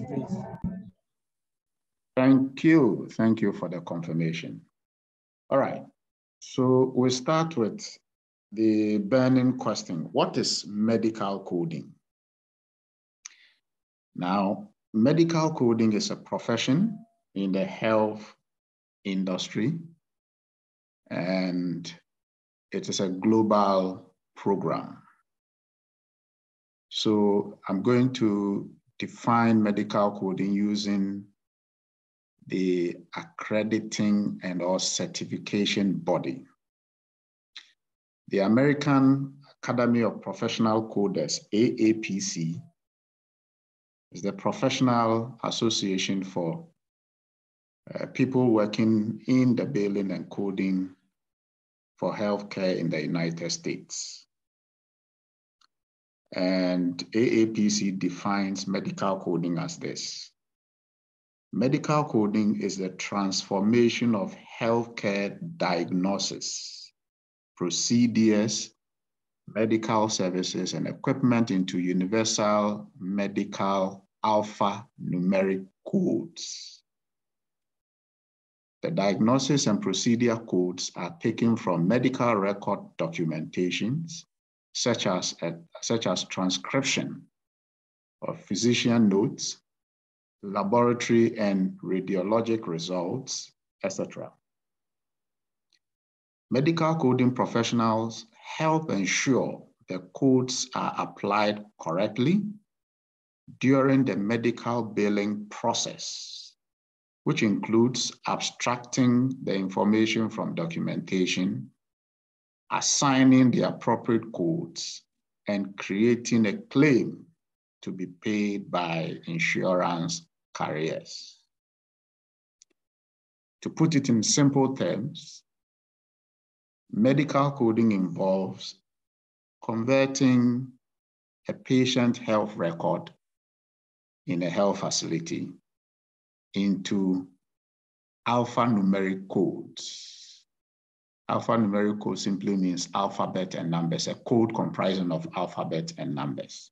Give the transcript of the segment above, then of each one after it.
please. Thank you. Thank you for the confirmation. All right. So we start with the burning question. What is medical coding? Now, medical coding is a profession in the health industry, and it is a global program. So I'm going to define medical coding using the accrediting and or certification body. The American Academy of Professional Coders, AAPC, is the professional association for uh, people working in the billing and coding for healthcare in the United States. And AAPC defines medical coding as this. Medical coding is the transformation of healthcare diagnosis, procedures, medical services, and equipment into universal medical alphanumeric codes. The diagnosis and procedure codes are taken from medical record documentations, such as, such as transcription of physician notes, laboratory and radiologic results, etc. Medical coding professionals help ensure the codes are applied correctly during the medical billing process, which includes abstracting the information from documentation, assigning the appropriate codes, and creating a claim to be paid by insurance carriers. To put it in simple terms, medical coding involves converting a patient health record in a health facility into alphanumeric codes. Alphanumeric code simply means alphabet and numbers, a code comprising of alphabet and numbers.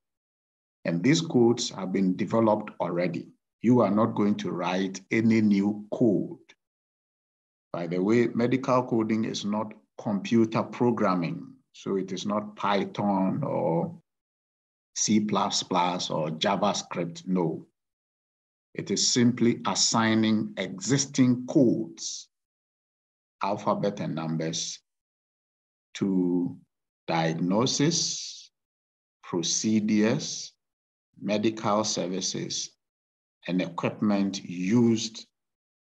And these codes have been developed already you are not going to write any new code. By the way, medical coding is not computer programming. So it is not Python or C++ or JavaScript, no. It is simply assigning existing codes, alphabet and numbers, to diagnosis, procedures, medical services, and equipment used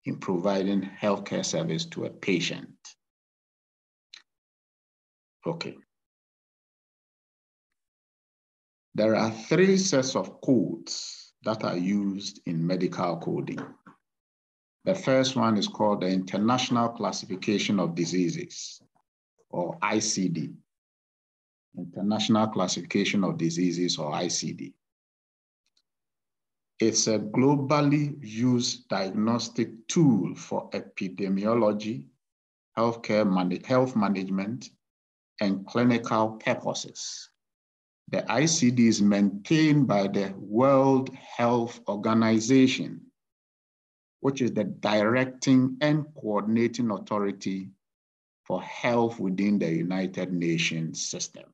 in providing healthcare service to a patient. Okay. There are three sets of codes that are used in medical coding. The first one is called the International Classification of Diseases, or ICD. International Classification of Diseases, or ICD. It's a globally used diagnostic tool for epidemiology, healthcare man health management, and clinical purposes. The ICD is maintained by the World Health Organization, which is the directing and coordinating authority for health within the United Nations system.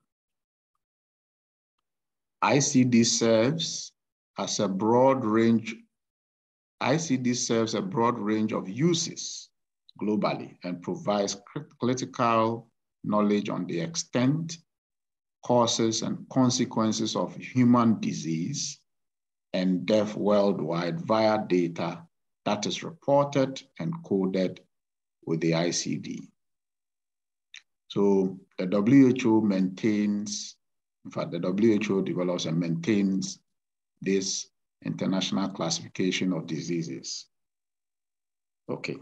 ICD serves as a broad range, ICD serves a broad range of uses globally and provides critical knowledge on the extent, causes, and consequences of human disease and death worldwide via data that is reported and coded with the ICD. So the WHO maintains, in fact, the WHO develops and maintains this international classification of diseases. Okay.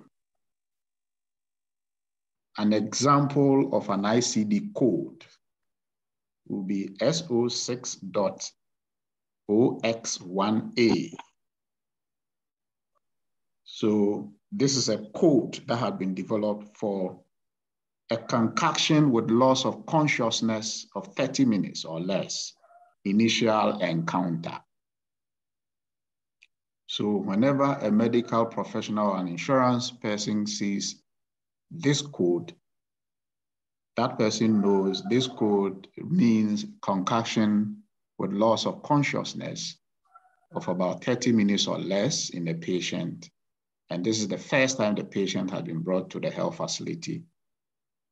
An example of an ICD code will be S06.0X1A. So this is a code that had been developed for a concussion with loss of consciousness of 30 minutes or less, initial encounter. So whenever a medical professional and insurance person sees this code, that person knows this code means concussion with loss of consciousness of about 30 minutes or less in a patient. And this is the first time the patient has been brought to the health facility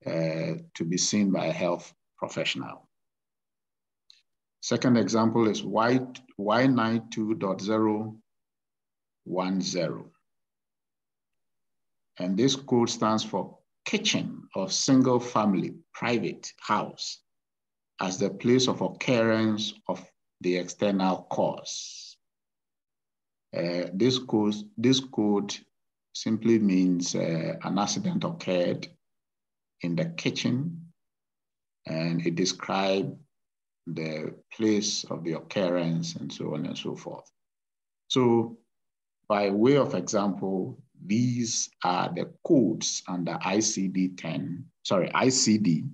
uh, to be seen by a health professional. Second example is y, Y92.010. And this code stands for kitchen of single family private house as the place of occurrence of the external cause. Uh, this, code, this code simply means uh, an accident occurred in the kitchen and it describes the place of the occurrence and so on and so forth. So by way of example, these are the codes under ICD-10, sorry, ICD.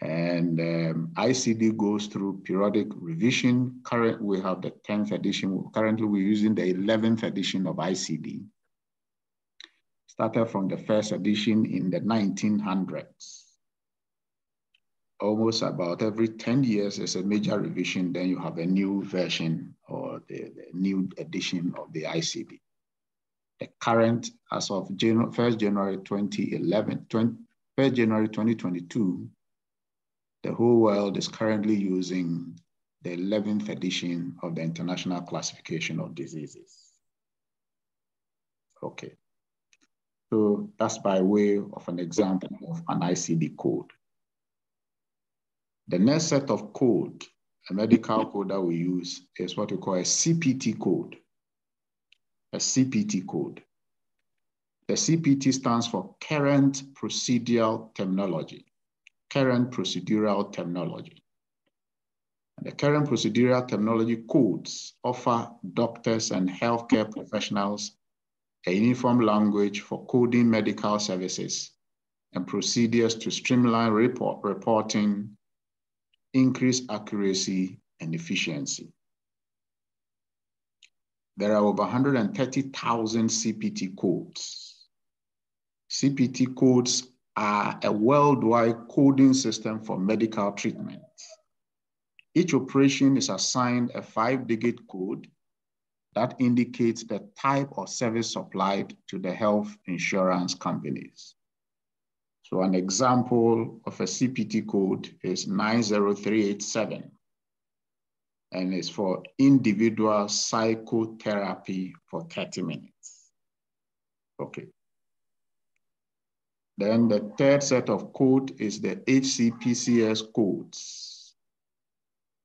And um, ICD goes through periodic revision. Current, we have the 10th edition. Currently, we're using the 11th edition of ICD. Started from the first edition in the 1900s. Almost about every 10 years, there's a major revision, then you have a new version or the, the new edition of the ICD the current, as of 1st January 2011, 20, 1st January 2022, the whole world is currently using the 11th edition of the International Classification of Diseases. Okay, so that's by way of an example of an ICD code. The next set of code, a medical code that we use is what we call a CPT code a CPT code. The CPT stands for Current Procedural Terminology. Current Procedural Terminology. The current procedural terminology codes offer doctors and healthcare professionals a uniform language for coding medical services and procedures to streamline report, reporting, increase accuracy and efficiency. There are over 130,000 CPT codes. CPT codes are a worldwide coding system for medical treatment. Each operation is assigned a five-digit code that indicates the type of service supplied to the health insurance companies. So an example of a CPT code is 90387 and it's for individual psychotherapy for 30 minutes. Okay. Then the third set of code is the HCPCS codes.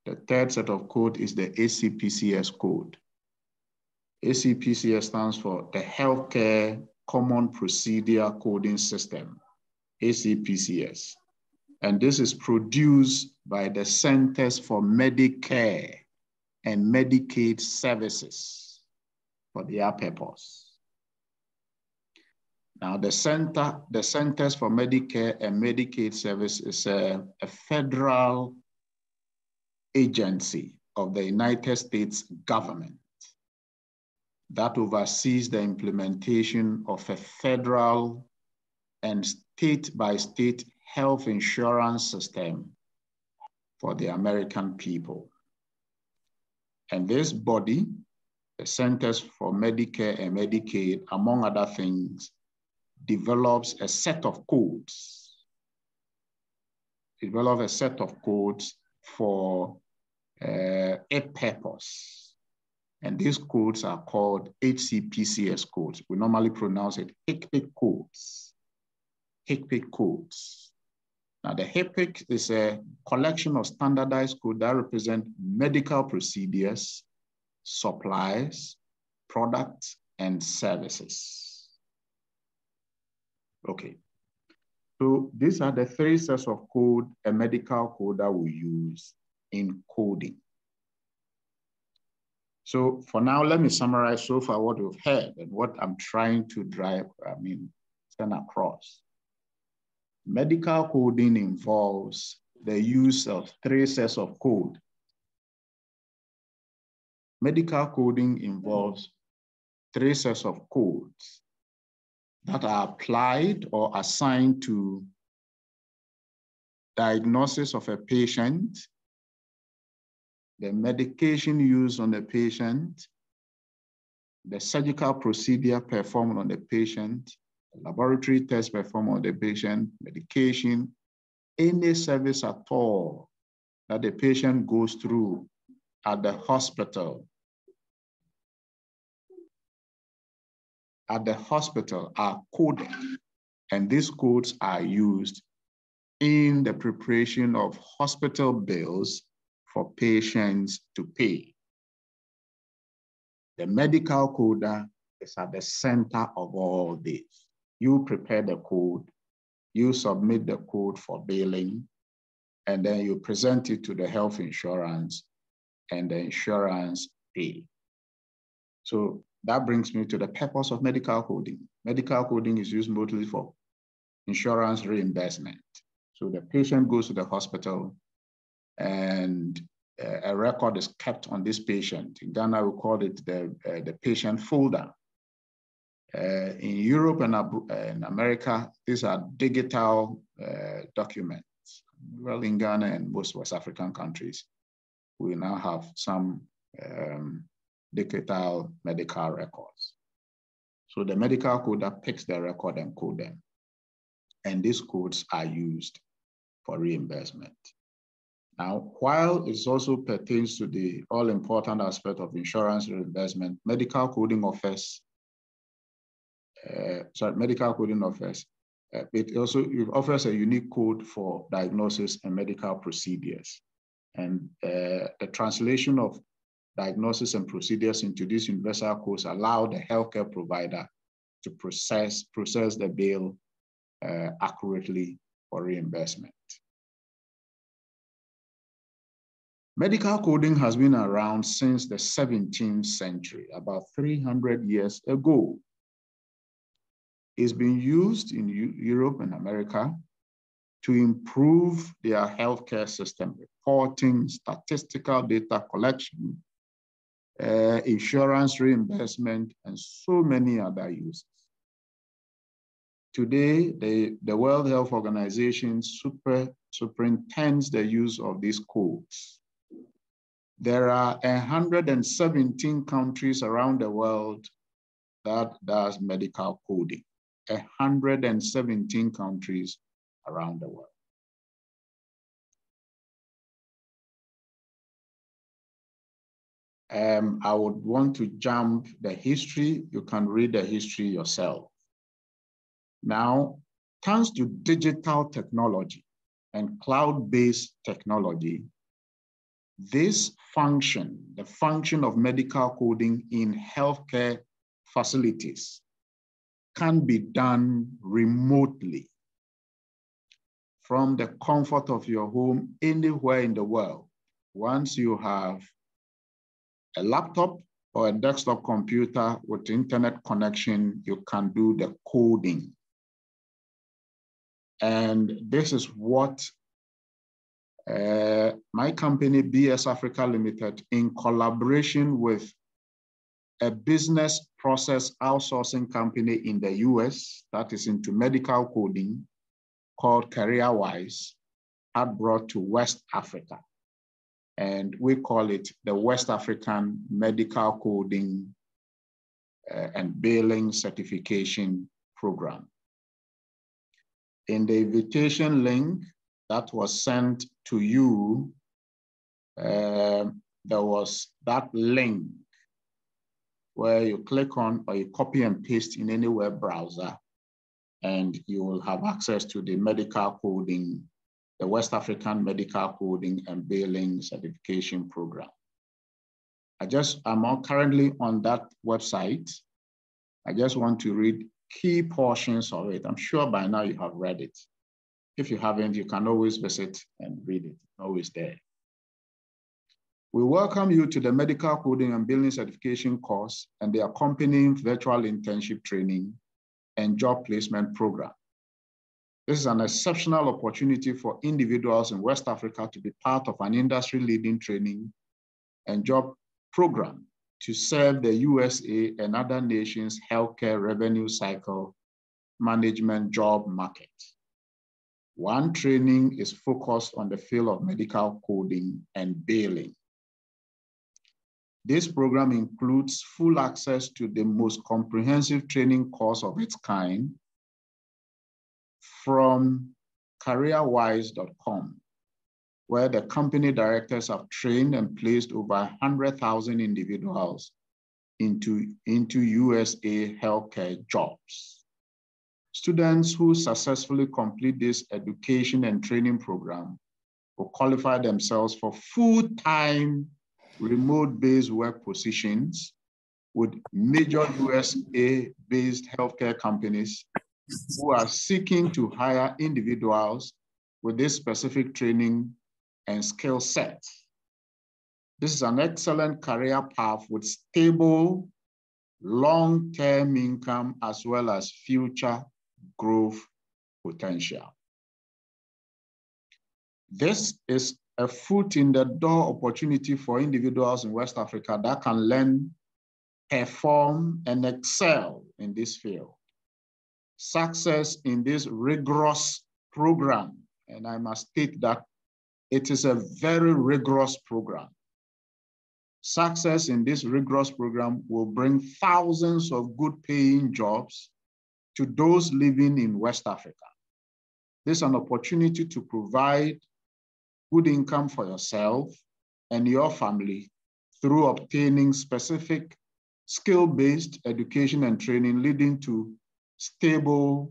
The third set of code is the HCPCS code. HCPCS stands for the Healthcare Common Procedure Coding System, HCPCS. And this is produced by the Centers for Medicare and Medicaid Services for their purpose. Now, the Center, the Centers for Medicare and Medicaid Service is a, a federal agency of the United States government that oversees the implementation of a federal and state by state health insurance system for the American people. And this body, the Centers for Medicare and Medicaid, among other things, develops a set of codes. Develops a set of codes for uh, a purpose. And these codes are called HCPCS codes. We normally pronounce it HCPC codes. HCPC codes. Now, the HCPC is a collection of standardized codes that represent medical procedures, supplies, products, and services. Okay. So these are the three sets of code, a medical coder will use in coding. So for now, let me summarize so far what we've heard and what I'm trying to drive, I mean, send across. Medical coding involves the use of three sets of code medical coding involves three sets of codes that are applied or assigned to diagnosis of a patient, the medication used on the patient, the surgical procedure performed on the patient, the laboratory test performed on the patient, medication, any service at all that the patient goes through at the hospital. At the hospital are coded, and these codes are used in the preparation of hospital bills for patients to pay. The medical coder is at the center of all this. You prepare the code, you submit the code for billing, and then you present it to the health insurance, and the insurance pay. So that brings me to the purpose of medical coding. Medical coding is used mostly for insurance reimbursement. So the patient goes to the hospital and uh, a record is kept on this patient. In Ghana, we call it the, uh, the patient folder. Uh, in Europe and uh, in America, these are digital uh, documents. Well, in Ghana and most West African countries, we now have some um, digital medical records. So the medical coder picks the record and code them. And these codes are used for reimbursement. Now, while it also pertains to the all-important aspect of insurance reimbursement, medical coding offers, uh, sorry, medical coding offers, uh, it also it offers a unique code for diagnosis and medical procedures. And uh, the translation of diagnosis and procedures into these universal codes allow the healthcare provider to process, process the bill uh, accurately for reimbursement. Medical coding has been around since the 17th century, about 300 years ago. It's been used in Europe and America to improve their healthcare system, reporting, statistical data collection, uh, insurance reimbursement, and so many other uses. Today, the, the World Health Organization super, superintends the use of these codes. There are 117 countries around the world that does medical coding. 117 countries around the world. Um, I would want to jump the history. You can read the history yourself. Now, thanks to digital technology and cloud-based technology, this function, the function of medical coding in healthcare facilities, can be done remotely from the comfort of your home anywhere in the world. Once you have a laptop or a desktop computer with internet connection, you can do the coding. And this is what uh, my company, BS Africa Limited, in collaboration with a business process outsourcing company in the US that is into medical coding called CareerWise, had brought to West Africa. And we call it the West African Medical Coding uh, and Billing Certification Program. In the invitation link that was sent to you, uh, there was that link where you click on or you copy and paste in any web browser, and you will have access to the medical coding, the West African Medical Coding and Billing Certification Program. I just, I'm currently on that website. I just want to read key portions of it. I'm sure by now you have read it. If you haven't, you can always visit and read it, always there. We welcome you to the Medical Coding and Billing Certification course and the accompanying virtual internship training and job placement program. This is an exceptional opportunity for individuals in West Africa to be part of an industry-leading training and job program to serve the USA and other nations' healthcare revenue cycle management job market. One training is focused on the field of medical coding and billing. This program includes full access to the most comprehensive training course of its kind from careerwise.com, where the company directors have trained and placed over 100,000 individuals into, into USA healthcare jobs. Students who successfully complete this education and training program will qualify themselves for full-time remote-based work positions with major USA-based healthcare companies who are seeking to hire individuals with this specific training and skill set. This is an excellent career path with stable, long-term income as well as future growth potential. This is a foot in the door opportunity for individuals in West Africa that can learn, perform, and excel in this field. Success in this rigorous program, and I must state that it is a very rigorous program. Success in this rigorous program will bring thousands of good paying jobs to those living in West Africa. This is an opportunity to provide good income for yourself and your family through obtaining specific skill-based education and training leading to stable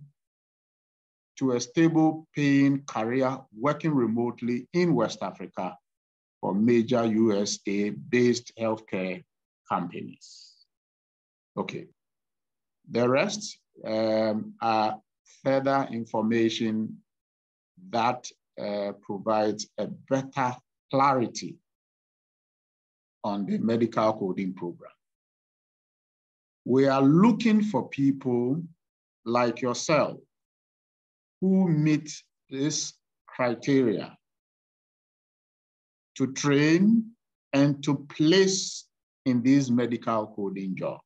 to a stable paying career working remotely in West Africa for major USA-based healthcare companies. Okay, the rest um, are further information that uh, provides a better clarity on the medical coding program. We are looking for people like yourself who meet this criteria to train and to place in these medical coding jobs.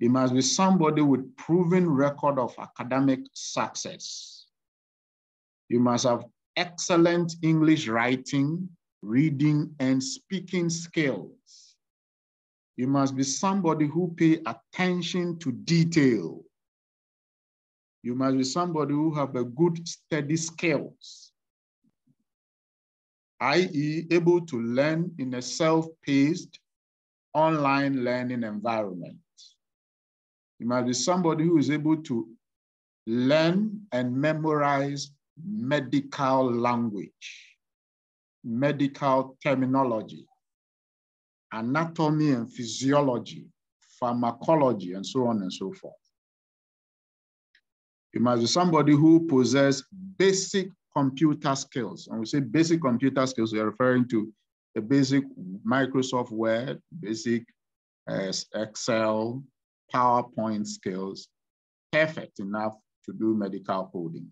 It must be somebody with proven record of academic success you must have excellent English writing, reading, and speaking skills. You must be somebody who pay attention to detail. You must be somebody who have a good study skills, i.e. able to learn in a self-paced online learning environment. You must be somebody who is able to learn and memorize medical language, medical terminology, anatomy and physiology, pharmacology, and so on and so forth. You must be somebody who possesses basic computer skills. And we say basic computer skills, we are referring to the basic Microsoft Word, basic uh, Excel, PowerPoint skills, perfect enough to do medical coding.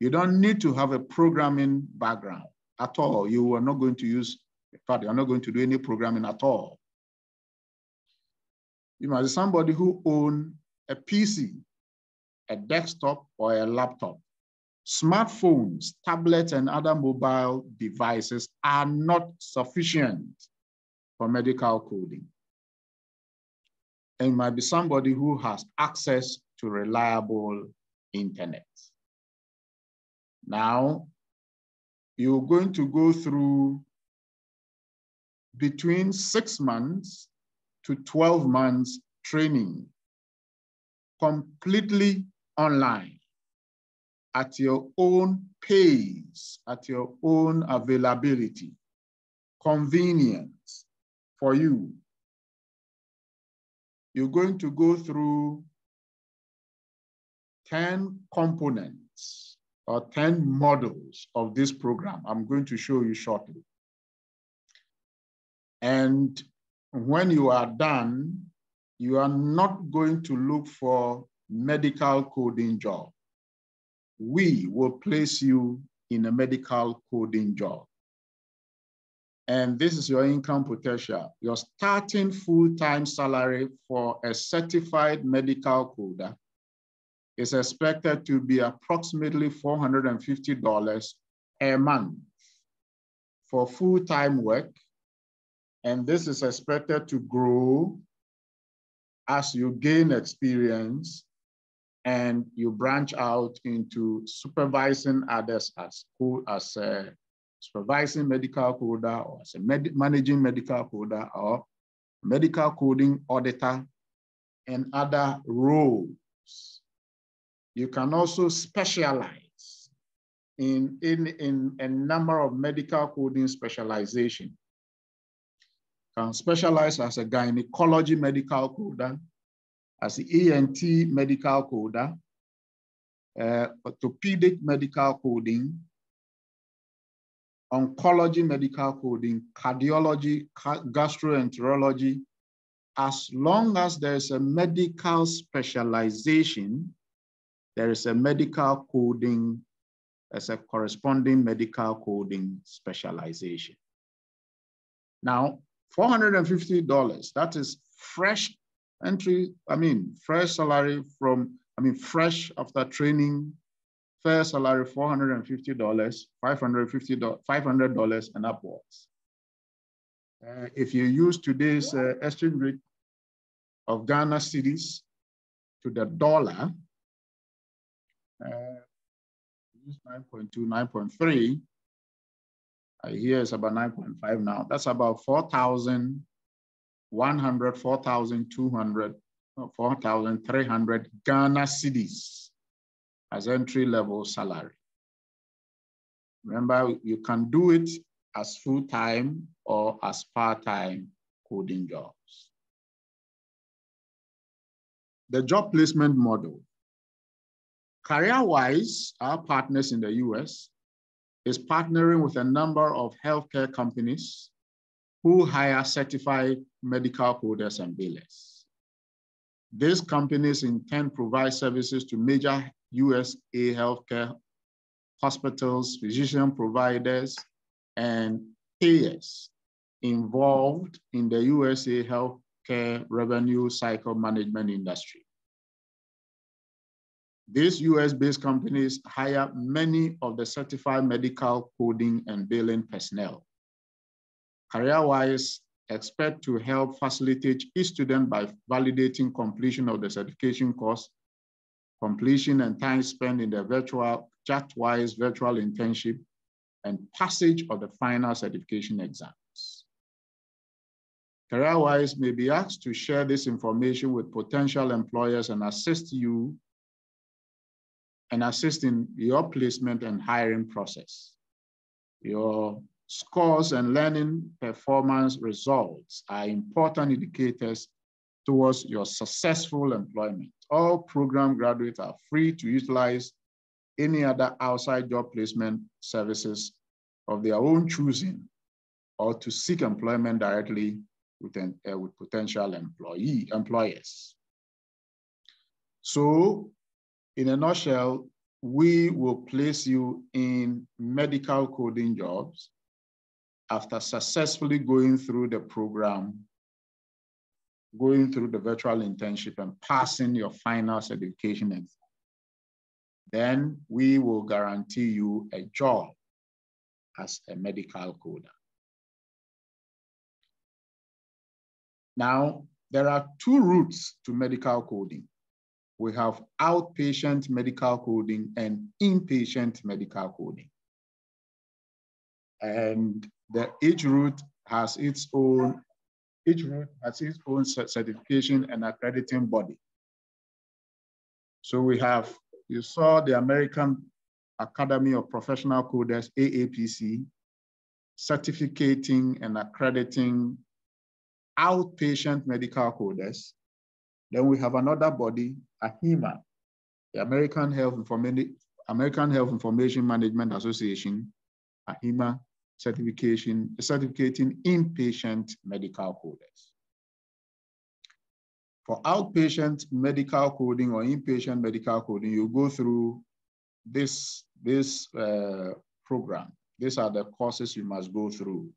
You don't need to have a programming background at all. You are not going to use, in fact, you're not going to do any programming at all. You must be somebody who own a PC, a desktop, or a laptop. Smartphones, tablets, and other mobile devices are not sufficient for medical coding. And might be somebody who has access to reliable internet. Now, you're going to go through between six months to 12 months training completely online at your own pace, at your own availability, convenience for you. You're going to go through 10 components or 10 models of this program I'm going to show you shortly. And when you are done, you are not going to look for medical coding job. We will place you in a medical coding job. and this is your income potential. Your starting full-time salary for a certified medical coder is expected to be approximately $450 a month for full-time work. And this is expected to grow as you gain experience and you branch out into supervising others as, as a supervising medical coder or as a med managing medical coder or medical coding auditor and other roles you can also specialize in, in, in a number of medical coding specialization. Can specialize as a gynecology medical coder, as an ENT medical coder, uh, orthopedic medical coding, oncology medical coding, cardiology, gastroenterology, as long as there's a medical specialization, there is a medical coding, as a corresponding medical coding specialization. Now, $450, that is fresh entry, I mean, fresh salary from, I mean, fresh after training, fair salary, $450, $550, $500 and upwards. Uh, if you use today's uh, exchange rate of Ghana cedis to the dollar, uh, 9.2, 9.3. Here is about 9.5 now. That's about 4,100, 4,200, 4,300 Ghana cedis as entry level salary. Remember, you can do it as full-time or as part-time coding jobs. The job placement model. CareerWise, our partners in the US, is partnering with a number of healthcare companies who hire certified medical coders and billers. These companies intend provide services to major USA healthcare hospitals, physician providers, and payers involved in the USA healthcare revenue cycle management industry. These US-based companies hire many of the certified medical coding and billing personnel. CareerWise expect to help facilitate each student by validating completion of the certification course, completion and time spent in the virtual JATWise virtual internship, and passage of the final certification exams. CareerWise may be asked to share this information with potential employers and assist you and assist in your placement and hiring process. Your scores and learning performance results are important indicators towards your successful employment. All program graduates are free to utilize any other outside job placement services of their own choosing or to seek employment directly with, an, uh, with potential employee employers. So in a nutshell, we will place you in medical coding jobs after successfully going through the program, going through the virtual internship and passing your final certification exam. Then we will guarantee you a job as a medical coder. Now, there are two routes to medical coding we have outpatient medical coding and inpatient medical coding. And the, each route has its own, each route has its own certification and accrediting body. So we have, you saw the American Academy of Professional Coders, AAPC, certificating and accrediting outpatient medical coders then we have another body, AHIMA, the American Health, Informa American Health Information Management Association, AHIMA certification, certificating inpatient medical coders. For outpatient medical coding or inpatient medical coding, you go through this, this uh, program. These are the courses you must go through.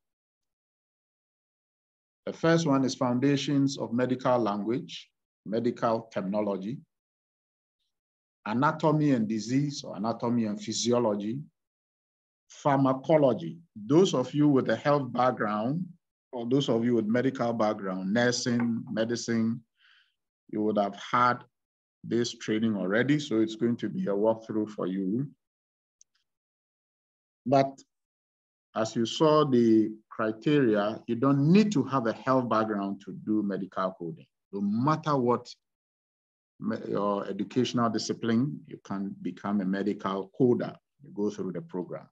The first one is Foundations of Medical Language, Medical Terminology, Anatomy and Disease, or Anatomy and Physiology, Pharmacology. Those of you with a health background, or those of you with medical background, nursing, medicine, you would have had this training already, so it's going to be a walkthrough for you. But as you saw the criteria, you don't need to have a health background to do medical coding. No matter what your educational discipline, you can become a medical coder. You go through the program.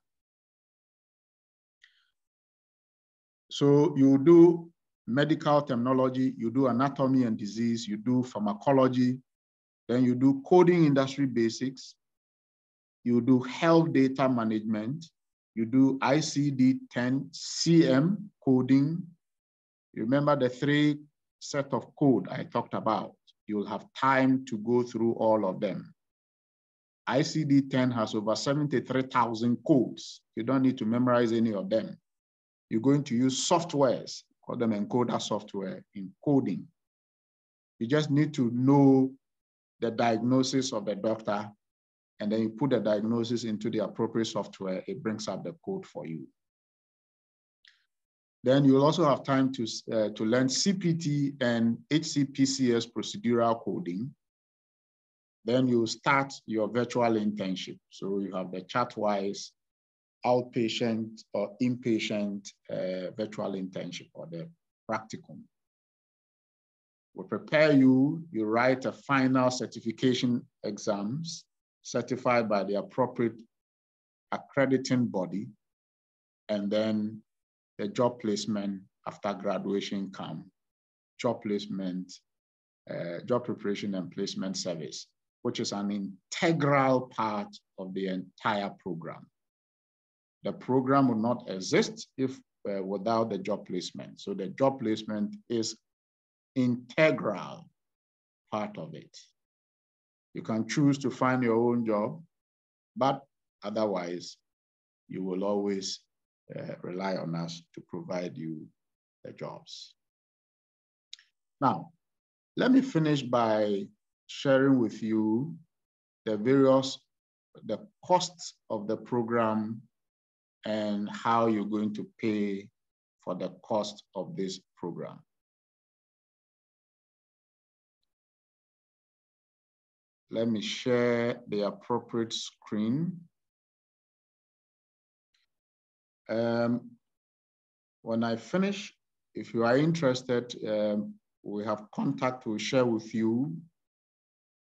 So you do medical terminology, you do anatomy and disease, you do pharmacology, then you do coding industry basics, you do health data management, you do ICD-10 CM coding. You remember the three set of code I talked about. You'll have time to go through all of them. ICD-10 has over 73,000 codes. You don't need to memorize any of them. You're going to use softwares, call them encoder software in coding. You just need to know the diagnosis of the doctor, and then you put the diagnosis into the appropriate software, it brings up the code for you. Then you'll also have time to, uh, to learn CPT and HCPCS procedural coding. Then you start your virtual internship. So you have the Chartwise outpatient or inpatient uh, virtual internship or the practicum. We prepare you, you write a final certification exams certified by the appropriate accrediting body, and then the job placement after graduation come, job placement, uh, job preparation and placement service, which is an integral part of the entire program. The program would not exist if uh, without the job placement. So the job placement is integral part of it. You can choose to find your own job, but otherwise, you will always uh, rely on us to provide you the jobs. Now, let me finish by sharing with you the various, the costs of the program and how you're going to pay for the cost of this program. Let me share the appropriate screen. Um, when I finish, if you are interested, um, we have contact we'll share with you.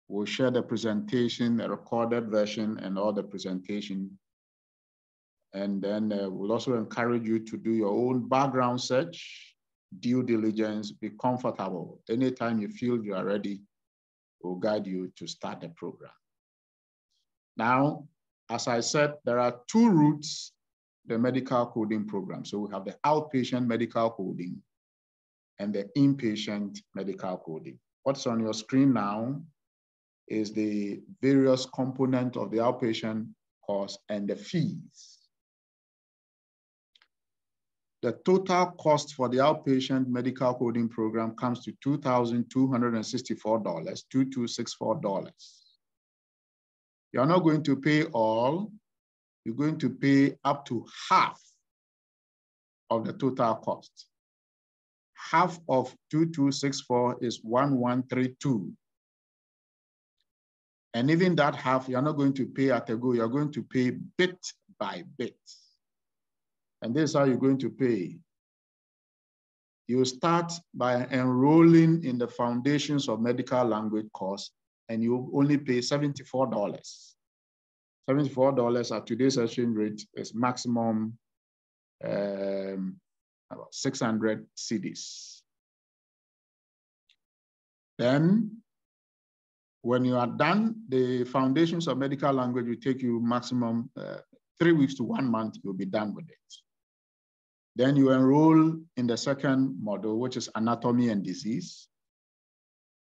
We'll share the presentation, the recorded version, and all the presentation and then uh, we'll also encourage you to do your own background search, due diligence, be comfortable. Anytime you feel you are ready, we'll guide you to start the program. Now, as I said, there are two routes the medical coding program. So we have the outpatient medical coding and the inpatient medical coding. What's on your screen now is the various component of the outpatient course and the fees. The total cost for the outpatient medical coding program comes to $2,264, $2,264. You're not going to pay all, you're going to pay up to half of the total cost. Half of 2264 is 1132. And even that half, you're not going to pay at a go, you're going to pay bit by bit. And this is how you're going to pay. You start by enrolling in the Foundations of Medical Language course, and you only pay $74. $74 at today's exchange rate is maximum um, 600 cedis. Then, when you are done, the Foundations of Medical Language will take you maximum uh, three weeks to one month, you'll be done with it. Then you enroll in the second model, which is anatomy and disease,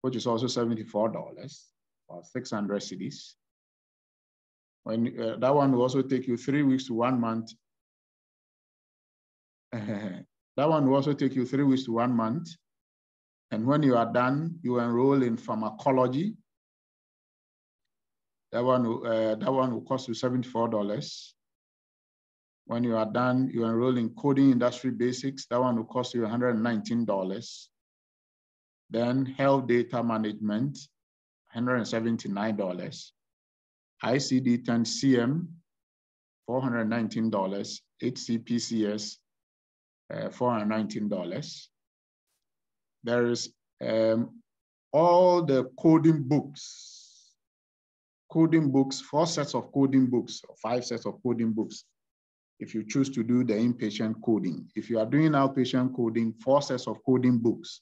which is also $74 or 600 cedis. When uh, that one will also take you three weeks to one month. that one will also take you three weeks to one month. And when you are done, you enroll in pharmacology. That one, uh, that one will cost you $74. When you are done, you enroll in coding industry basics. That one will cost you $119. Then health data management, $179. ICD 10 CM, $419. HCPCS, uh, $419. There is um, all the coding books, coding books, four sets of coding books, or five sets of coding books, if you choose to do the inpatient coding. If you are doing outpatient coding, four sets of coding books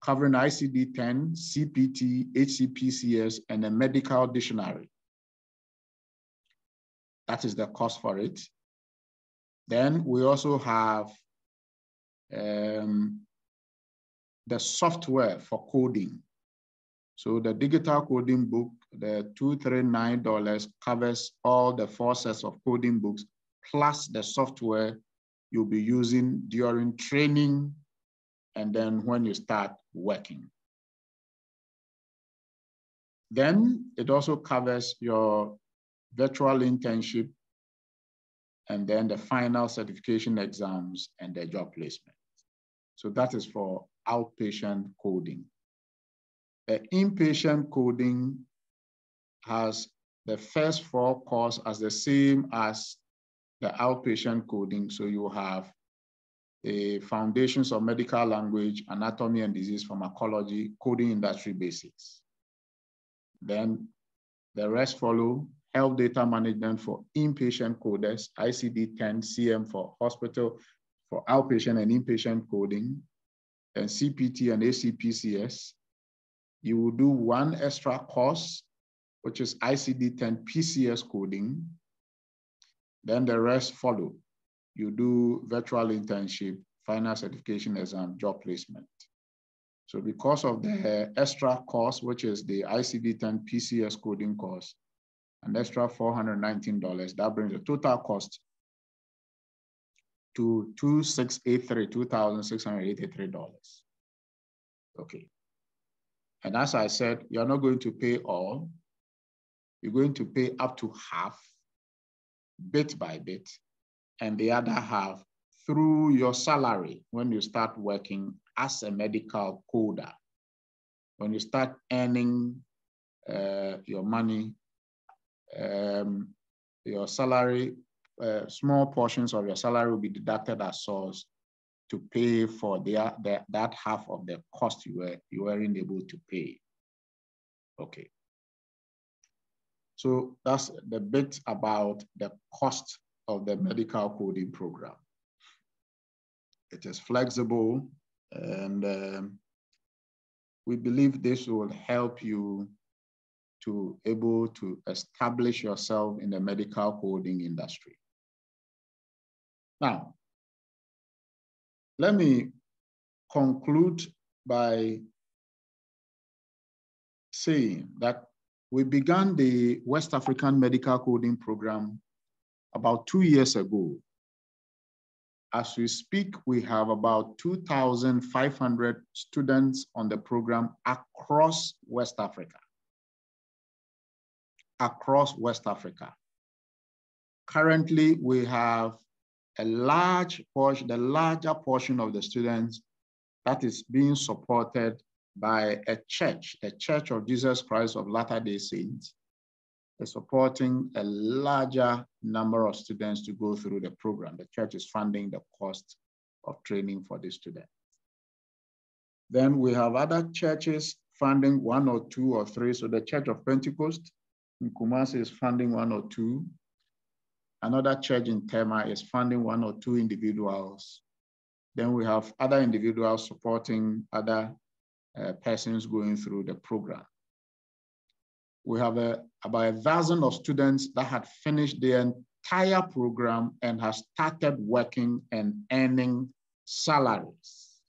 covering ICD-10, CPT, HCPCS, and a medical dictionary. That is the cost for it. Then we also have um, the software for coding. So the digital coding book, the $239 covers all the four sets of coding books, plus the software you'll be using during training and then when you start working. Then it also covers your virtual internship and then the final certification exams and the job placement. So that is for outpatient coding. The inpatient coding has the first four courses as the same as the outpatient coding. So you have the foundations of medical language, anatomy and disease pharmacology, coding industry basics. Then the rest follow health data management for inpatient coders, ICD-10, CM for hospital, for outpatient and inpatient coding, and CPT and HCPCS. You will do one extra course, which is ICD-10 PCS coding. Then the rest follow you do virtual internship, final certification exam, job placement. So because of the extra course, which is the ICD-10 PCS coding course, an extra $419, that brings the total cost to $2,683, $2,683. Okay. And as I said, you're not going to pay all. You're going to pay up to half, bit by bit, and the other half through your salary when you start working as a medical coder. When you start earning uh, your money, um, your salary, uh, small portions of your salary will be deducted as source to pay for the, the, that half of the cost you, were, you weren't able to pay. Okay. So that's the bit about the cost of the medical coding program. It is flexible and um, we believe this will help you to able to establish yourself in the medical coding industry. Now, let me conclude by saying that we began the West African Medical Coding Program about two years ago. As we speak, we have about 2,500 students on the program across West Africa. Across West Africa. Currently, we have a large portion, the larger portion of the students that is being supported by a church, the Church of Jesus Christ of Latter-day Saints, is supporting a larger number of students to go through the program. The church is funding the cost of training for the students. Then we have other churches funding one or two or three. So the Church of Pentecost Kumasi is funding one or two. Another church in Tema is funding one or two individuals. Then we have other individuals supporting other uh, persons going through the program we have a, about a thousand of students that had finished the entire program and have started working and earning salaries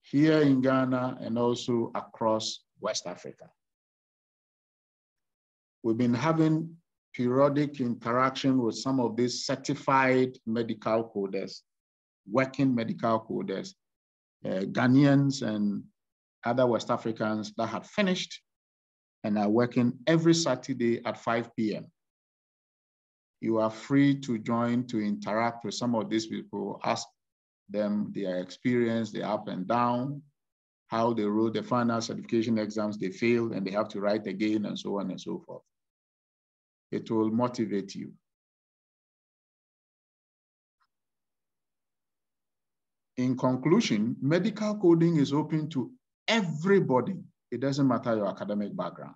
here in Ghana and also across West Africa. We've been having periodic interaction with some of these certified medical coders working medical coders, uh, Ghanaians and other West Africans that had finished and are working every Saturday at 5 p.m. You are free to join to interact with some of these people, ask them their experience, their up and down, how they wrote the final certification exams they failed and they have to write again and so on and so forth. It will motivate you. In conclusion, medical coding is open to everybody. It doesn't matter your academic background.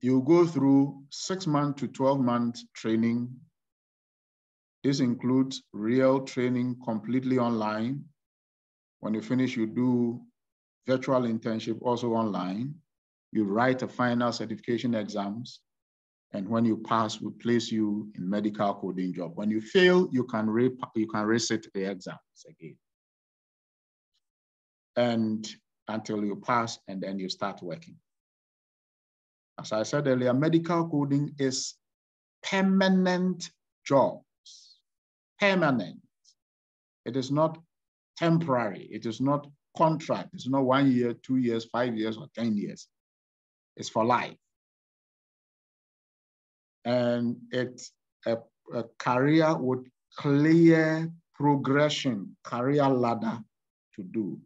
You go through six month to 12 month training. This includes real training completely online. When you finish, you do virtual internship also online. You write a final certification exams. And when you pass, we place you in medical coding job. When you fail, you can, re you can resit the exams again. And until you pass, and then you start working. As I said earlier, medical coding is permanent jobs, permanent. It is not temporary. It is not contract. It's not one year, two years, five years, or 10 years. It's for life. And it's a, a career with clear progression, career ladder to do.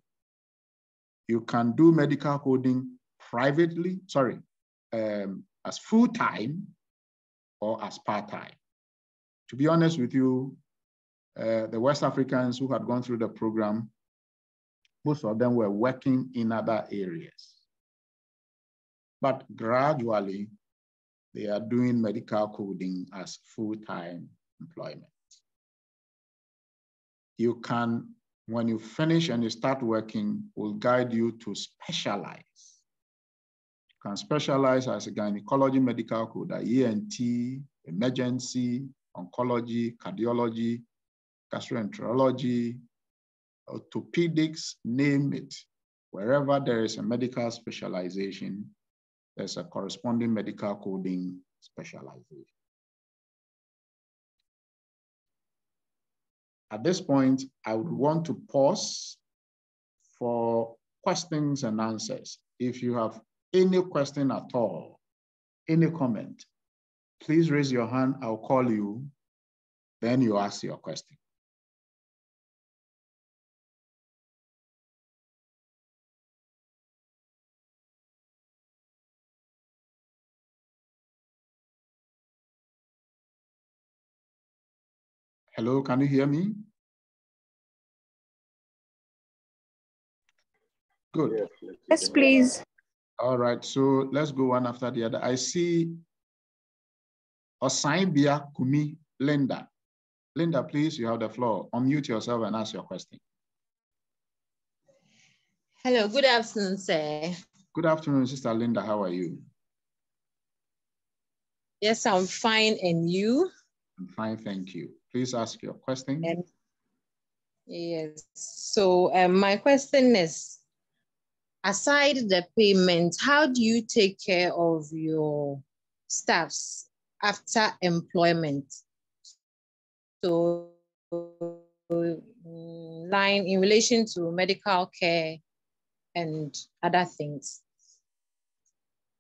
You can do medical coding privately, sorry, um, as full-time or as part-time. To be honest with you, uh, the West Africans who had gone through the program, most of them were working in other areas. But gradually, they are doing medical coding as full-time employment. You can, when you finish and you start working, will guide you to specialize You can specialize as a gynecology medical coder, ENT, emergency, oncology, cardiology, gastroenterology, orthopedics, name it. Wherever there is a medical specialization, there's a corresponding medical coding specialization. At this point, I would want to pause for questions and answers. If you have any question at all, any comment, please raise your hand. I'll call you. Then you ask your question. Hello, can you hear me? Good. Yes, please. All right, so let's go one after the other. I see Osaibia Kumi Linda. Linda, please, you have the floor. Unmute yourself and ask your question. Hello, good afternoon, sir. Good afternoon, Sister Linda. How are you? Yes, I'm fine. And you? I'm fine, thank you. Please ask your question. And yes, so um, my question is, aside the payment, how do you take care of your staffs after employment? So line in relation to medical care and other things.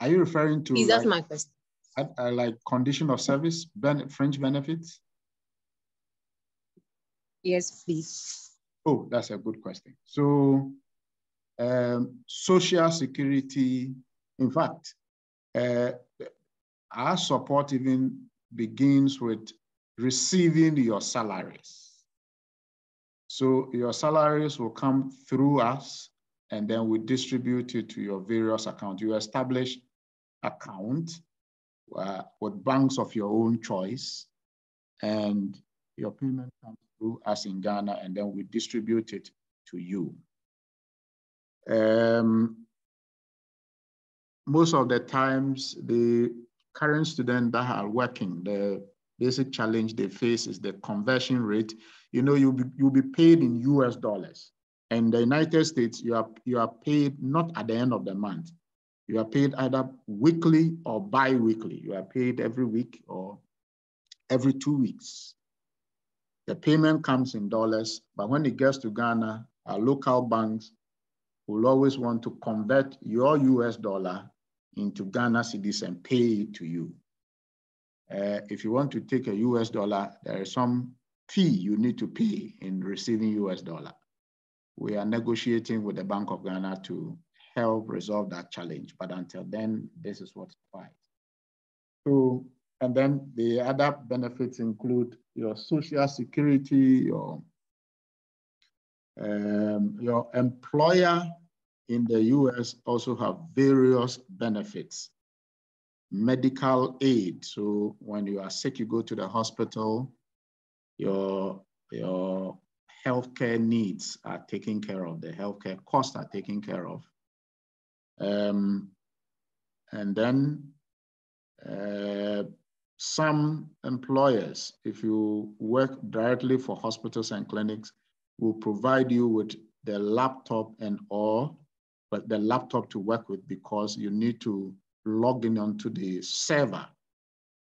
Are you referring to? Is that like, my question? Uh, like condition of service, ben fringe benefits? Yes, please. Oh, that's a good question. So um, social security. In fact, uh, our support even begins with receiving your salaries. So your salaries will come through us and then we distribute it to your various accounts. You establish account uh, with banks of your own choice and your payment comes through us in Ghana and then we distribute it to you. Um, most of the times, the current students that are working, the basic challenge they face is the conversion rate. You know, you'll be, you'll be paid in US dollars. In the United States, you are, you are paid not at the end of the month. You are paid either weekly or bi-weekly. You are paid every week or every two weeks. The payment comes in dollars, but when it gets to Ghana, our local banks will always want to convert your US dollar into Ghana cedis and pay it to you. Uh, if you want to take a US dollar, there is some fee you need to pay in receiving US dollar. We are negotiating with the Bank of Ghana to help resolve that challenge. But until then, this is what applies. So, and then the other benefits include your social security, your um, your employer in the US also have various benefits. Medical aid. So when you are sick, you go to the hospital, your, your healthcare needs are taken care of, the healthcare costs are taken care of. Um, and then uh, some employers, if you work directly for hospitals and clinics, will provide you with the laptop and or but the laptop to work with because you need to log in onto the server.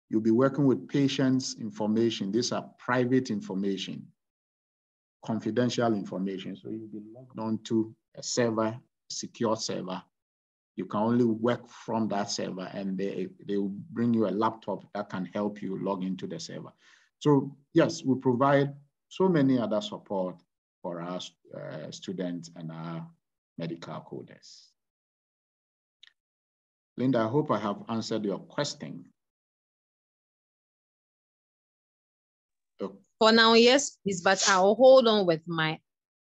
You'll be working with patients' information. These are private information, confidential information. So you'll be logged onto a server, secure server. You can only work from that server and they, they will bring you a laptop that can help you log into the server. So yes, we provide so many other support for our uh, students and our medical coders. Linda, I hope I have answered your question. For now, yes, please, but I'll hold on with my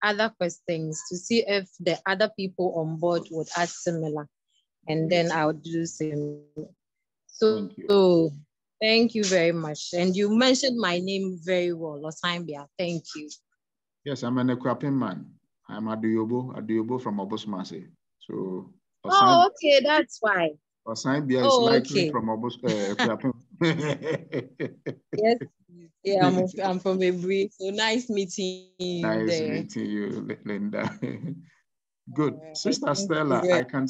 other questions to see if the other people on board would ask similar, and then I'll do the same. So, thank you. so thank you very much. And you mentioned my name very well, Losambia. Thank you. Yes, I'm an Akuapem man. I'm Addo-Yobo, Addo-Yobo from Obosomase. So. Oh, okay, that's why. Osambia is oh, likely okay. from Obos. Uh, yes, yeah, I'm, I'm from Ebri. So nice meeting you. Nice there. meeting you, Linda. Good, uh, Sister Stella. I can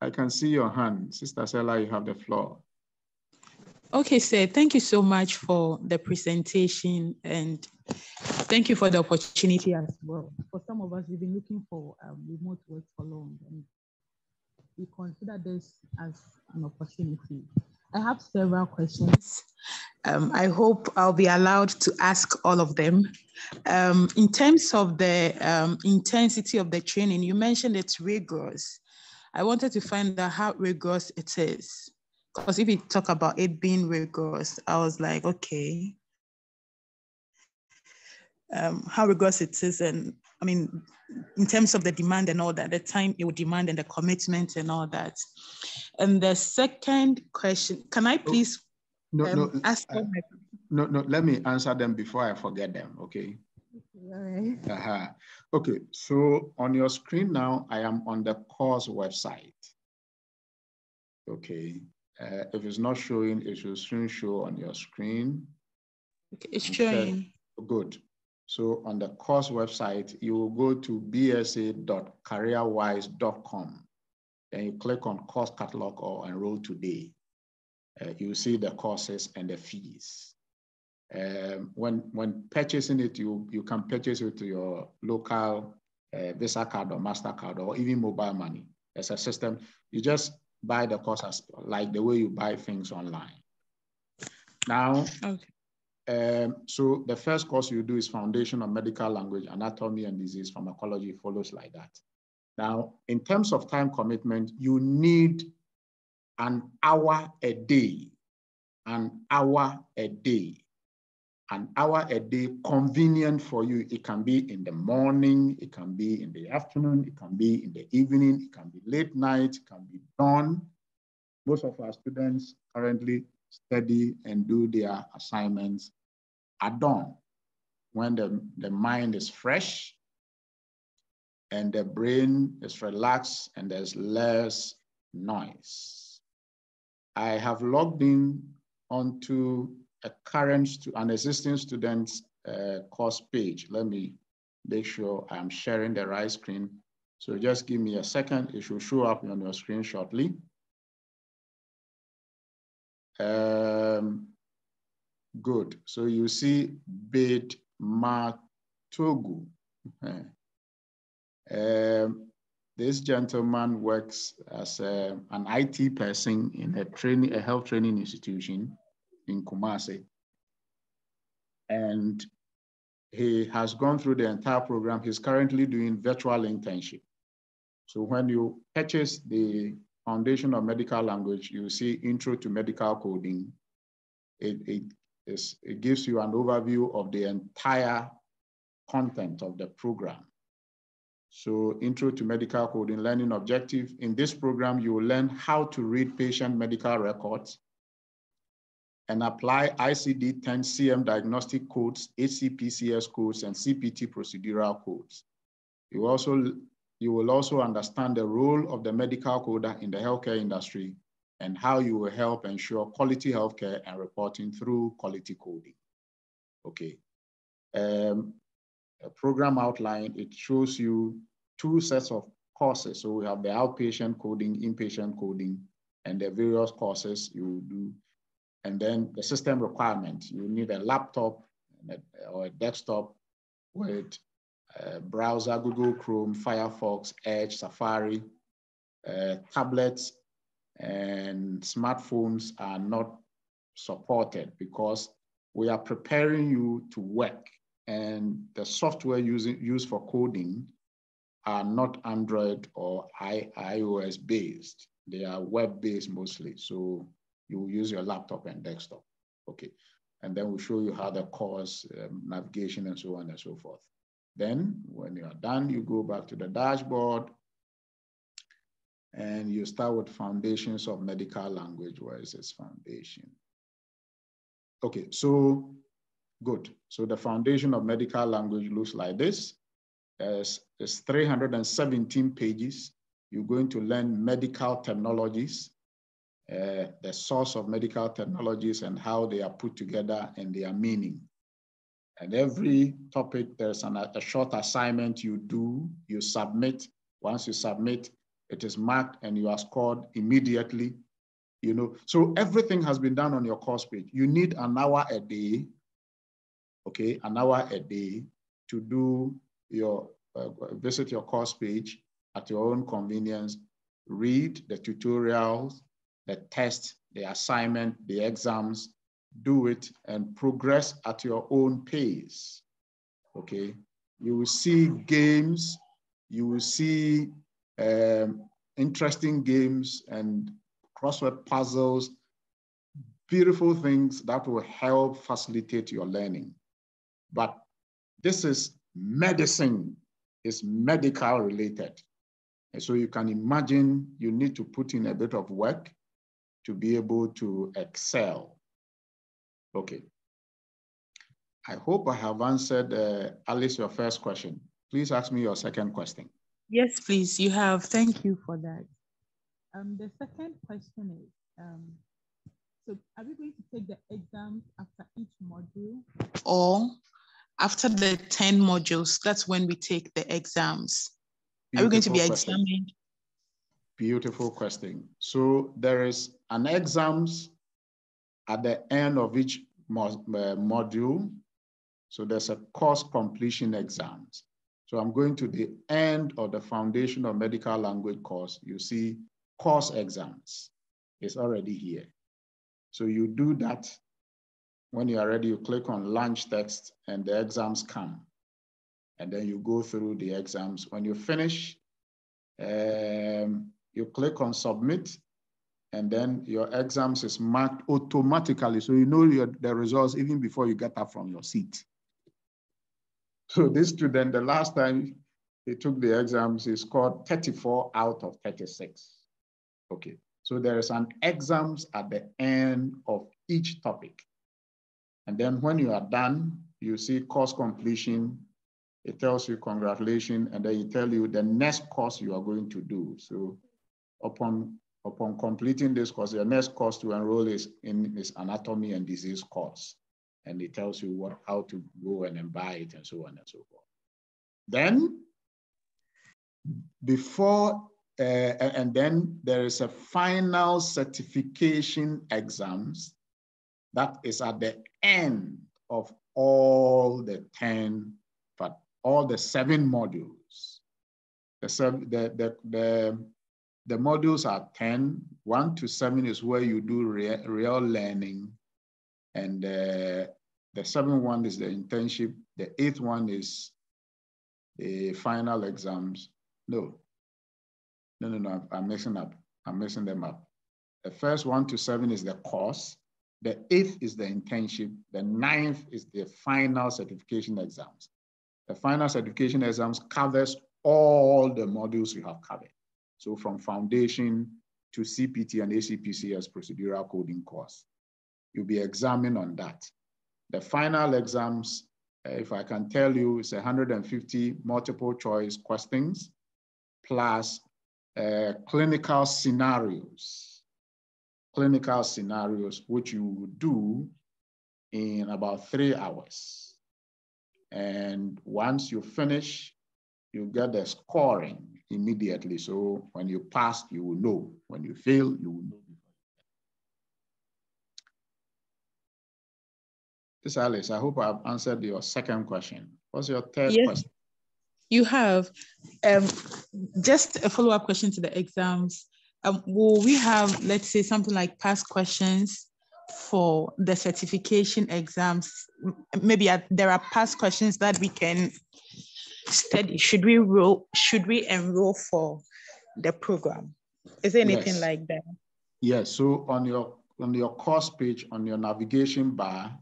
I can see your hand, Sister Stella. You have the floor. Okay, sir. Thank you so much for the presentation and thank you for the opportunity as well. For some of us, we've been looking for um, remote work for long and we consider this as an opportunity. I have several questions. Um, I hope I'll be allowed to ask all of them. Um, in terms of the um, intensity of the training, you mentioned it's rigorous. I wanted to find out how rigorous it is. Because if you talk about it being rigorous, I was like, okay, um, how rigorous it is. And I mean, in terms of the demand and all that, the time it would demand and the commitment and all that. And the second question, can I please no, um, no, ask uh, my... no, no, let me answer them before I forget them, okay? All right. Uh -huh. Okay, so on your screen now, I am on the course website. Okay, uh, if it's not showing, it should soon show on your screen. Okay, it's showing. Good. So on the course website, you will go to bsa.careerwise.com. and you click on course catalog or enroll today. Uh, you see the courses and the fees. Um, when, when purchasing it, you, you can purchase it to your local uh, Visa card or MasterCard or even mobile money. As a system, you just buy the courses like the way you buy things online. Now, okay. Um, so the first course you do is Foundation of Medical Language, Anatomy and Disease Pharmacology follows like that. Now, in terms of time commitment, you need an hour a day, an hour a day, an hour a day convenient for you. It can be in the morning, it can be in the afternoon, it can be in the evening, it can be late night, it can be dawn. Most of our students currently study and do their assignments at dawn when the, the mind is fresh and the brain is relaxed and there's less noise. I have logged in onto a current, to an existing student's uh, course page. Let me make sure I'm sharing the right screen. So just give me a second. It should show up on your screen shortly. Um, good. So you see bid Matogu. Um, this gentleman works as a, an IT person in a training, a health training institution in Kumasi. And he has gone through the entire program. He's currently doing virtual internship. So when you purchase the Foundation of Medical Language, you see Intro to Medical Coding. It, it, is, it gives you an overview of the entire content of the program. So Intro to Medical Coding Learning Objective. In this program, you will learn how to read patient medical records and apply ICD-10 CM diagnostic codes, HCPCS codes, and CPT procedural codes. You, also, you will also understand the role of the medical coder in the healthcare industry and how you will help ensure quality healthcare and reporting through quality coding. Okay. Um, a program outline, it shows you two sets of courses. So we have the outpatient coding, inpatient coding, and the various courses you do. And then the system requirement, you need a laptop or a desktop with a browser, Google Chrome, Firefox, Edge, Safari, uh, tablets, and smartphones are not supported because we are preparing you to work and the software using, used for coding are not Android or I, iOS based. They are web based mostly. So you use your laptop and desktop. Okay. And then we'll show you how the course, um, navigation, and so on and so forth. Then when you are done, you go back to the dashboard and you start with foundations of medical language. Where is this foundation? Okay, so Good. So the foundation of medical language looks like this. It's, it's 317 pages. You're going to learn medical technologies, uh, the source of medical technologies and how they are put together and their meaning. And every topic, there's an, a short assignment you do, you submit. Once you submit, it is marked and you are scored immediately. You know, so everything has been done on your course page. You need an hour a day okay, an hour a day to do your, uh, visit your course page at your own convenience, read the tutorials, the test, the assignment, the exams, do it and progress at your own pace, okay? You will see games, you will see um, interesting games and crossword puzzles, beautiful things that will help facilitate your learning. But this is medicine, it's medical related. And so you can imagine you need to put in a bit of work to be able to excel. Okay. I hope I have answered, uh, Alice, your first question. Please ask me your second question. Yes, please. You have. Thank you for that. Um, the second question is, um, so are we going to take the exams after each module or after the 10 modules, that's when we take the exams. Beautiful Are we going to be question. examined? Beautiful question. So there is an exams at the end of each uh, module. So there's a course completion exams. So I'm going to the end of the Foundation of Medical Language course. You see course exams. It's already here. So you do that when you are ready, you click on launch text and the exams come. And then you go through the exams. When you finish, um, you click on submit and then your exams is marked automatically. So you know your, the results even before you get up from your seat. So this student, the last time he took the exams, he scored 34 out of 36. Okay, so there is an exams at the end of each topic. And then when you are done, you see course completion. It tells you congratulations, and then it tell you the next course you are going to do. So upon upon completing this course, the next course to enroll is in this anatomy and disease course. And it tells you what how to go and buy it and so on and so forth. Then before uh, and then there is a final certification exams that is at the end of all the 10, but all the seven modules. The, the, the, the, the modules are 10. One to seven is where you do real, real learning. And uh, the seventh one is the internship. The eighth one is the final exams. No, no, no, no, I'm messing up. I'm messing them up. The first one to seven is the course. The eighth is the internship. The ninth is the final certification exams. The final certification exams covers all the modules you have covered. So from foundation to CPT and ACPC as procedural coding course. You'll be examined on that. The final exams, if I can tell you, it's 150 multiple choice questions plus uh, clinical scenarios. Clinical scenarios, which you do in about three hours. And once you finish, you get the scoring immediately. So when you pass, you will know. When you fail, you will know. This Alice, I hope I've answered your second question. What's your third yes, question? You have. Um, just a follow-up question to the exams. Um, will we have, let's say, something like past questions for the certification exams? Maybe there are past questions that we can study? Should we roll, should we enroll for the program? Is there anything yes. like that? Yes. So on your on your course page on your navigation bar,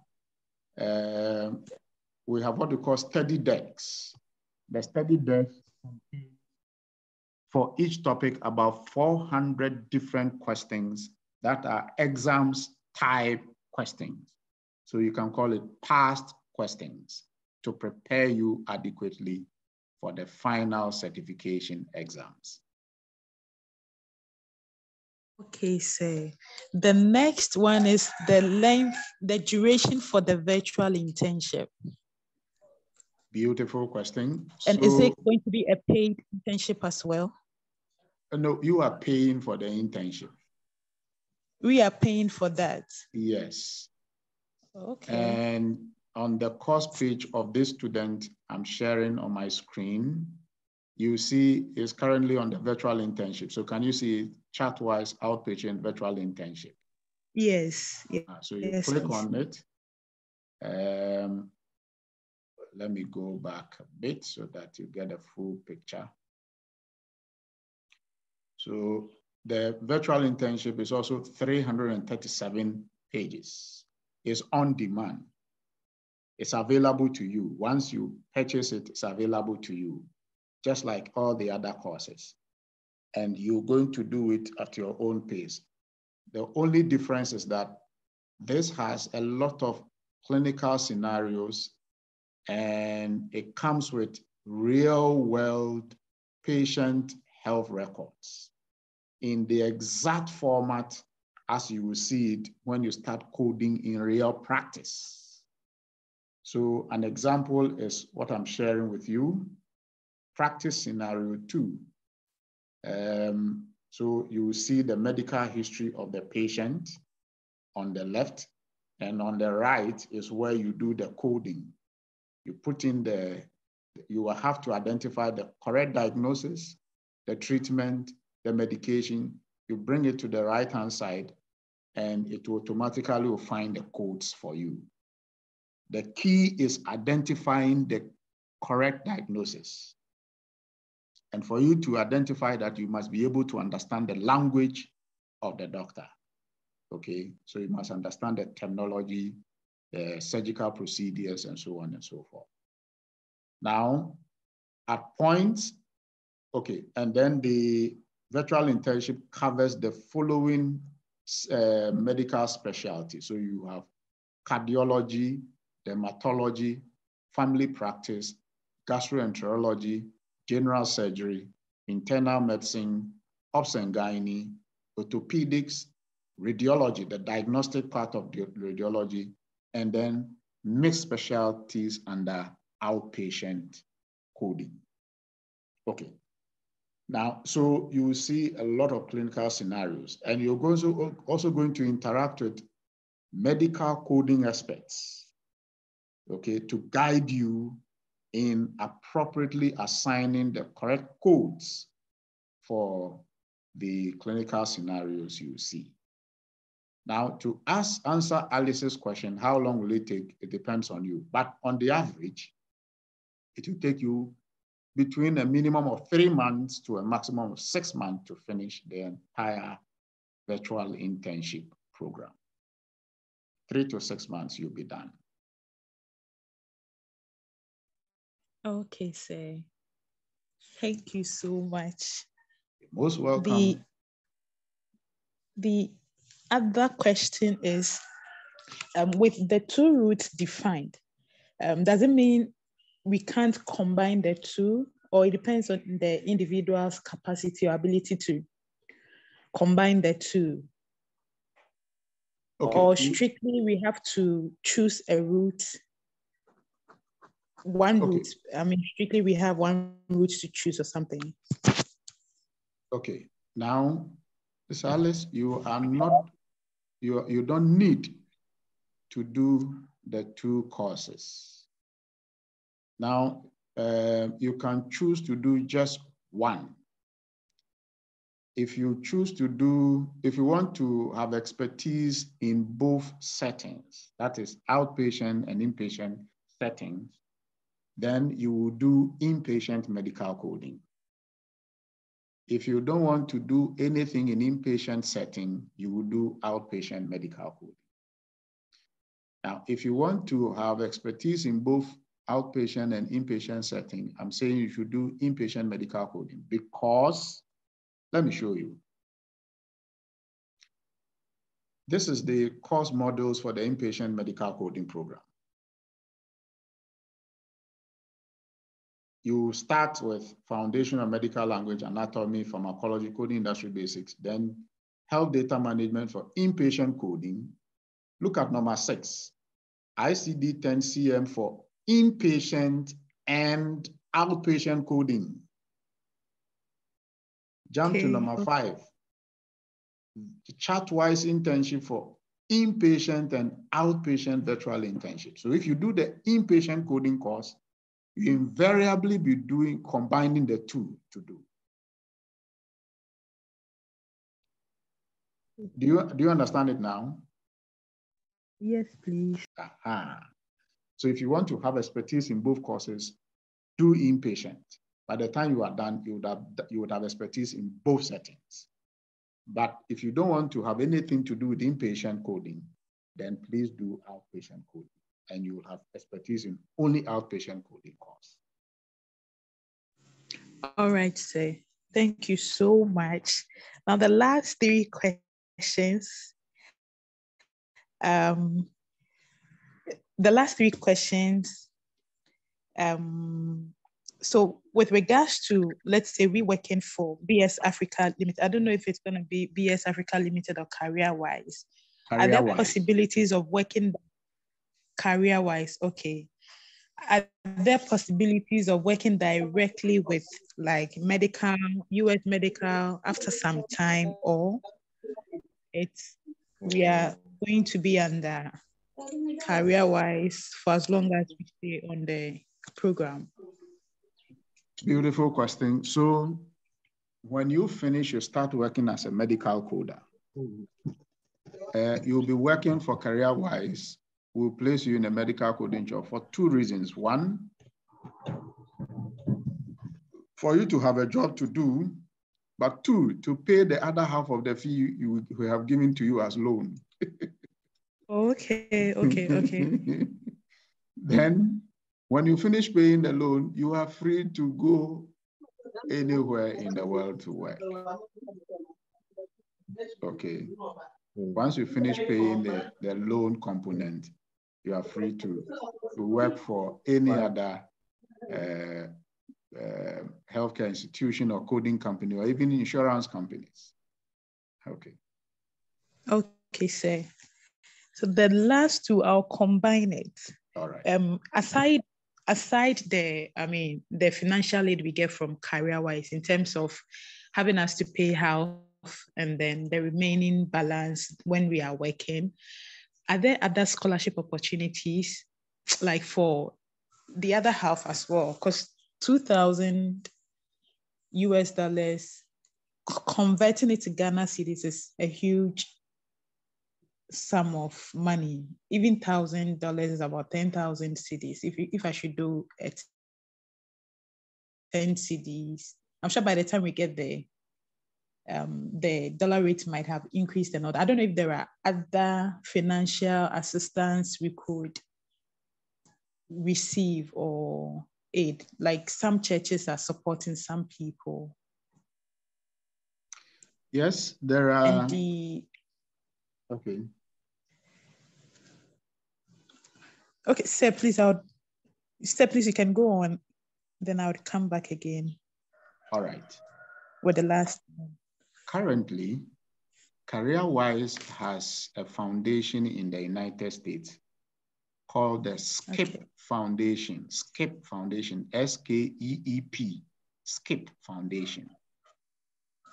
uh, we have what we call study decks. The study decks for each topic about 400 different questions that are exams type questions. So you can call it past questions to prepare you adequately for the final certification exams. Okay, so the next one is the length, the duration for the virtual internship. Beautiful question. And so, is it going to be a paid internship as well? Uh, no, you are paying for the internship. We are paying for that. Yes. Okay. And on the course page of this student I'm sharing on my screen, you see is currently on the virtual internship. So can you see chat-wise outpatient virtual internship? Yes. yes. Uh, so you yes, click yes. on it. Um, let me go back a bit so that you get a full picture. So the virtual internship is also 337 pages. It's on demand. It's available to you. Once you purchase it, it's available to you, just like all the other courses. And you're going to do it at your own pace. The only difference is that this has a lot of clinical scenarios and it comes with real world patient health records in the exact format as you will see it when you start coding in real practice. So an example is what I'm sharing with you. Practice scenario two. Um, so you will see the medical history of the patient on the left, and on the right is where you do the coding. You put in the, you will have to identify the correct diagnosis, the treatment, the medication. You bring it to the right-hand side, and it automatically will find the codes for you. The key is identifying the correct diagnosis. And for you to identify that, you must be able to understand the language of the doctor. Okay, so you must understand the terminology, the surgical procedures, and so on and so forth. Now, at points, okay, and then the virtual internship covers the following uh, medical specialty. So you have cardiology, dermatology, family practice, gastroenterology, general surgery, internal medicine, obs and gynae, orthopedics, radiology, the diagnostic part of the radiology, and then mixed specialties under outpatient coding. Okay. Now, so you will see a lot of clinical scenarios, and you're also, also going to interact with medical coding experts okay, to guide you in appropriately assigning the correct codes for the clinical scenarios you see. Now, to ask, answer Alice's question, how long will it take? It depends on you. But on the average, it will take you between a minimum of three months to a maximum of six months to finish the entire virtual internship program. Three to six months, you'll be done. Okay, sir. Thank you so much. You're most welcome. The, the other question is, um, with the two routes defined, um, does it mean we can't combine the two or it depends on the individual's capacity or ability to combine the two? Okay. Or strictly we have to choose a route one okay. route. I mean, strictly we have one route to choose or something. Okay. Now, Ms. Alice, you are not, you, you don't need to do the two courses. Now, uh, you can choose to do just one. If you choose to do, if you want to have expertise in both settings, that is outpatient and inpatient settings, then you will do inpatient medical coding. If you don't want to do anything in inpatient setting, you will do outpatient medical coding. Now, if you want to have expertise in both outpatient and inpatient setting, I'm saying you should do inpatient medical coding because, let me show you. This is the course models for the inpatient medical coding program. You start with foundational medical language, anatomy, pharmacology, coding industry basics, then health data management for inpatient coding. Look at number six, ICD-10-CM for inpatient and outpatient coding. Jump okay. to number five, the chart-wise internship for inpatient and outpatient virtual internship. So if you do the inpatient coding course, you invariably be doing combining the two to do. Do you, do you understand it now? Yes, please. Aha. So if you want to have expertise in both courses, do inpatient. By the time you are done, you would have, you would have expertise in both settings. But if you don't want to have anything to do with inpatient coding, then please do outpatient coding and you will have expertise in only outpatient coding course. All right, sir. Thank you so much. Now, the last three questions. Um, the last three questions. Um, so with regards to, let's say we working for BS Africa Limited, I don't know if it's going to be BS Africa Limited or CareerWise. Career Are there possibilities of working CareerWise, okay, are there possibilities of working directly with like medical, US medical after some time, or it's we are going to be under CareerWise for as long as we stay on the program? Beautiful question. So, when you finish, you start working as a medical coder. Uh, you'll be working for CareerWise will place you in a medical coding job for two reasons. One, for you to have a job to do, but two, to pay the other half of the fee you, we have given to you as loan. okay, okay, okay. then when you finish paying the loan, you are free to go anywhere in the world to work. Okay. Once you finish paying the, the loan component, you are free to, to work for any other uh, uh, healthcare institution or coding company or even insurance companies. Okay. Okay, sir. So the last two, I'll combine it. All right. Um, aside aside the, I mean, the financial aid we get from CareerWise in terms of having us to pay health and then the remaining balance when we are working, are there other scholarship opportunities like for the other half as well, because 2000 US dollars, converting it to Ghana cedis is a huge sum of money. Even thousand dollars is about 10,000 cedis. If, if I should do it 10 cedis, I'm sure by the time we get there, um, the dollar rate might have increased and all. I don't know if there are other financial assistance we could receive or aid. Like some churches are supporting some people. Yes, there are. The okay. Okay, sir, please, I would, sir, please, you can go on. Then I would come back again. All right. With the last one. Currently, CareerWise has a foundation in the United States called the SKEEP okay. Foundation, SKEEP Foundation, S-K-E-E-P, SKEEP Foundation.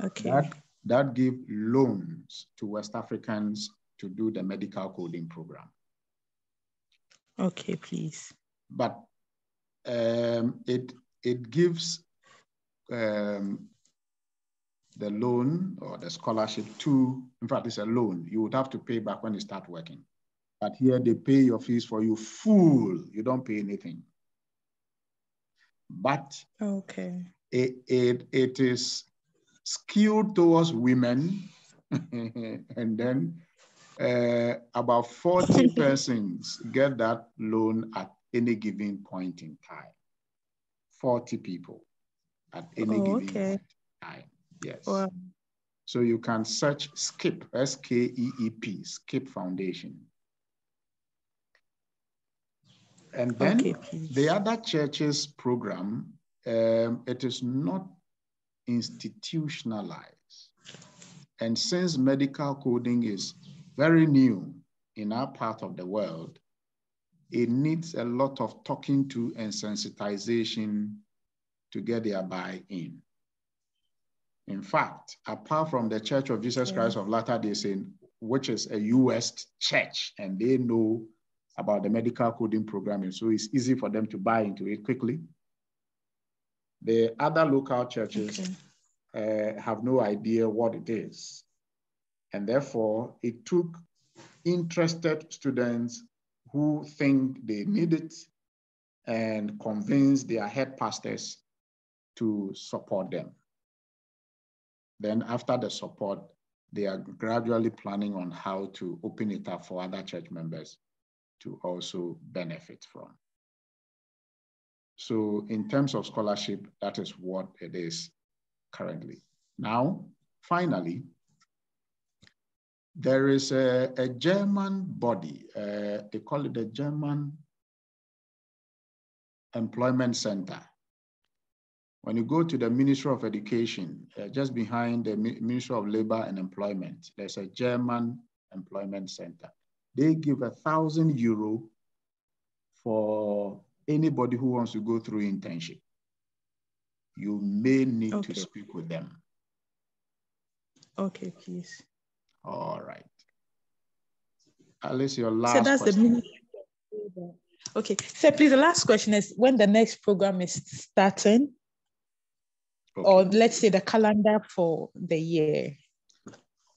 Okay. That, that give loans to West Africans to do the medical coding program. Okay, please. But um, it, it gives um, the loan or the scholarship to, in fact, it's a loan. You would have to pay back when you start working. But here they pay your fees for you full. You don't pay anything. But okay, it, it, it is skewed towards women. and then uh, about 40 persons get that loan at any given point in time. 40 people at any oh, given okay. point in time. Yes. Wow. So you can search SKEEP, S-K-E-E-P, SKEEP Foundation. And then okay, the other churches program, um, it is not institutionalized. And since medical coding is very new in our part of the world, it needs a lot of talking to and sensitization to get their buy-in. In fact, apart from the Church of Jesus yeah. Christ of Latter-day Saints, which is a U.S. church, and they know about the medical coding programming, so it's easy for them to buy into it quickly. The other local churches okay. uh, have no idea what it is. And therefore, it took interested students who think they need it and convince their head pastors to support them. Then after the support, they are gradually planning on how to open it up for other church members to also benefit from. So in terms of scholarship, that is what it is currently. Now, finally, there is a, a German body, uh, they call it the German Employment Center. When you go to the Ministry of Education, uh, just behind the Ministry of Labor and Employment, there's a German Employment Center. They give a thousand euro for anybody who wants to go through internship. You may need okay. to speak with them. Okay, please. All right. Alice, your last so that's question. The ministry. Okay, so please, the last question is when the next program is starting? Okay. Or let's say the calendar for the year.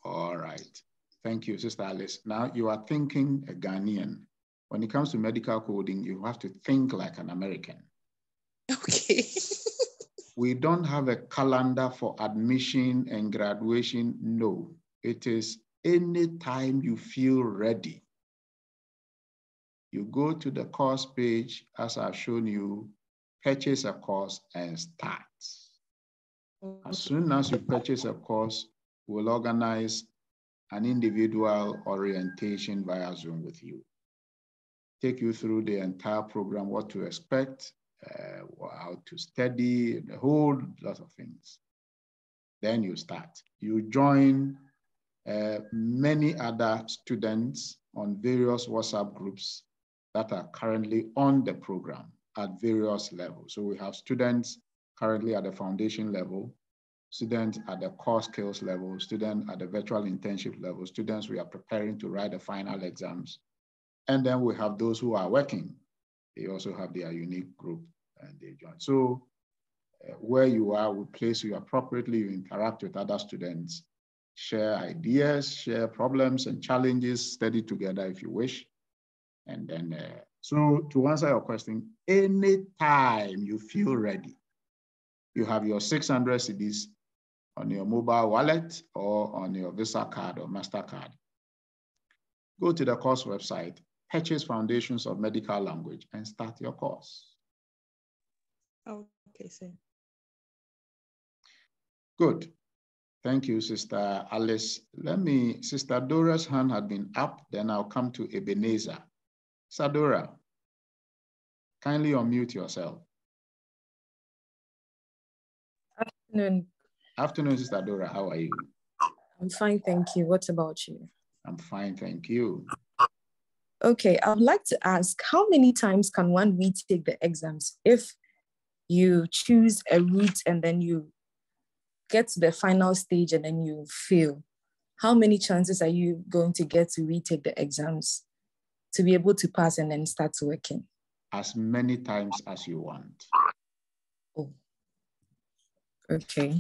All right. Thank you, Sister Alice. Now you are thinking a Ghanaian. When it comes to medical coding, you have to think like an American. Okay. we don't have a calendar for admission and graduation. No, it is anytime you feel ready. You go to the course page, as I've shown you, purchase a course and start. As soon as you purchase a course, we'll organize an individual orientation via Zoom with you. Take you through the entire program, what to expect, uh, how to study, the whole lot of things. Then you start. You join uh, many other students on various WhatsApp groups that are currently on the program at various levels. So we have students currently at the foundation level, students at the core skills level, students at the virtual internship level, students we are preparing to write the final exams. And then we have those who are working they also have their unique group and they join. So uh, where you are, we place you appropriately, you interact with other students, share ideas, share problems and challenges, study together if you wish. And then, uh, so to answer your question, anytime you feel ready, you have your 600 cedis on your mobile wallet or on your Visa card or MasterCard. Go to the course website, purchase Foundations of Medical Language, and start your course. Okay, sir. Good. Thank you, Sister Alice. Let me, Sister Dora's hand had been up, then I'll come to Ebenezer. Sadora, kindly unmute yourself. Afternoon. Afternoon, Sister Dora. How are you? I'm fine, thank you. What about you? I'm fine, thank you. Okay, I would like to ask how many times can one retake the exams if you choose a route and then you get to the final stage and then you fail? How many chances are you going to get to retake the exams to be able to pass and then start working? As many times as you want. Okay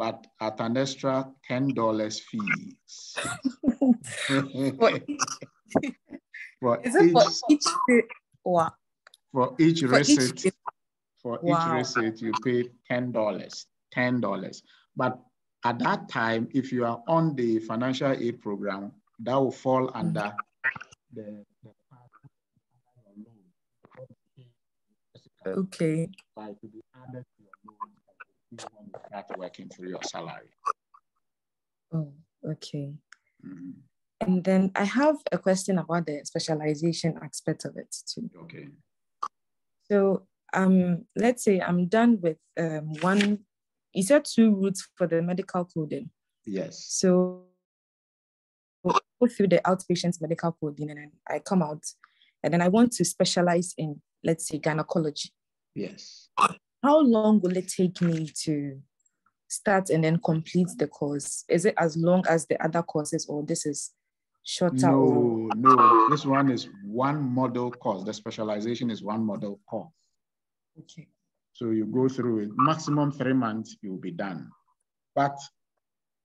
but at an extra $10 fees. for Is it for each, wow. For each receipt, each, for wow. each receipt, you pay $10, $10. But at that time, if you are on the financial aid program, that will fall mm. under the, the Okay. By to be added to your loan you want to start working through your salary. Oh, okay. Mm-hmm. And then I have a question about the specialization aspect of it too. Okay. So um, let's say I'm done with um, one, you said two routes for the medical coding. Yes. So go through the outpatient medical coding and then I come out and then I want to specialize in, let's say, gynecology. Yes how long will it take me to start and then complete the course? Is it as long as the other courses or this is shorter? No, or... no, this one is one model course. The specialization is one model course. Okay. So you go through it, maximum three months, you'll be done. But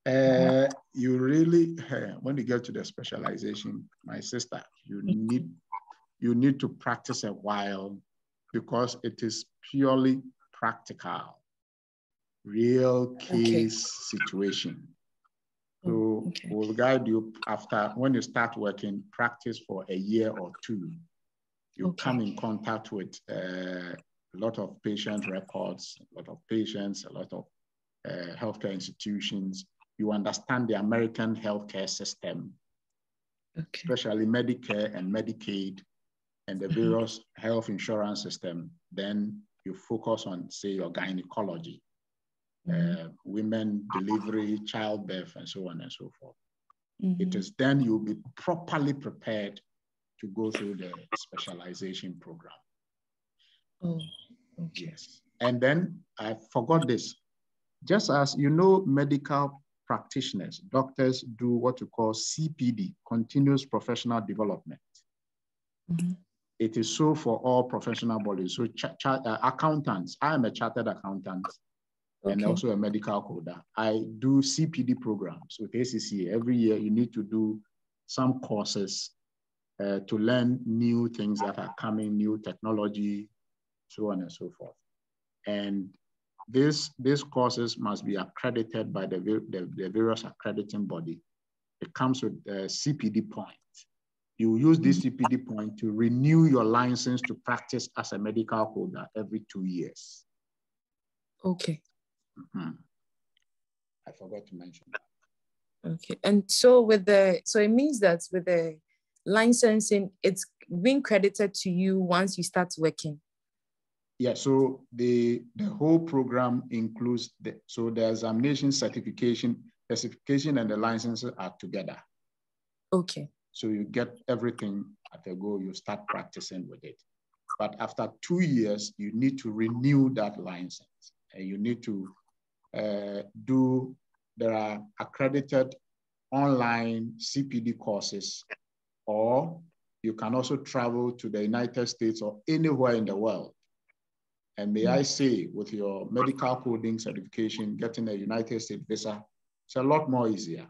uh, you really, uh, when you get to the specialization, my sister, you mm-hmm. need you need to practice a while because it is purely practical, real case okay. situation. So okay. we'll guide you after, when you start working, practice for a year or two. You okay. come in contact with uh, a lot of patient records, a lot of patients, a lot of uh, healthcare institutions. You understand the American healthcare system, okay. especially Medicare and Medicaid and the mm-hmm. various health insurance system. Then you focus on, say, your gynecology, mm-hmm. uh, women delivery, childbirth, and so on and so forth. Mm-hmm. It is then you'll be properly prepared to go through the specialization program. Oh, okay. Yes. And then I forgot this. Just as you know, medical practitioners, doctors do what you call CPD, continuous professional development. Mm-hmm. It is so for all professional bodies. So uh, accountants, I am a chartered accountant okay. and also a medical coder. I do CPD programs with ACC. Every year you need to do some courses uh, to learn new things that are coming, new technology, so on and so forth. And this, these courses must be accredited by the, the, the various accrediting body. It comes with a CPD point you use this CPD point to renew your license to practice as a medical coder every two years. Okay. Mm-hmm. I forgot to mention that. Okay. And so with the, so it means that with the licensing, it's being credited to you once you start working. Yeah, so the the whole program includes the so the examination certification, the certification and the licenses are together. Okay. So you get everything at a go, you start practicing with it. But after two years, you need to renew that license. And you need to uh, do, there are accredited online CPD courses, or you can also travel to the United States or anywhere in the world. And may I say, with your medical coding certification, getting a United States visa, it's a lot more easier.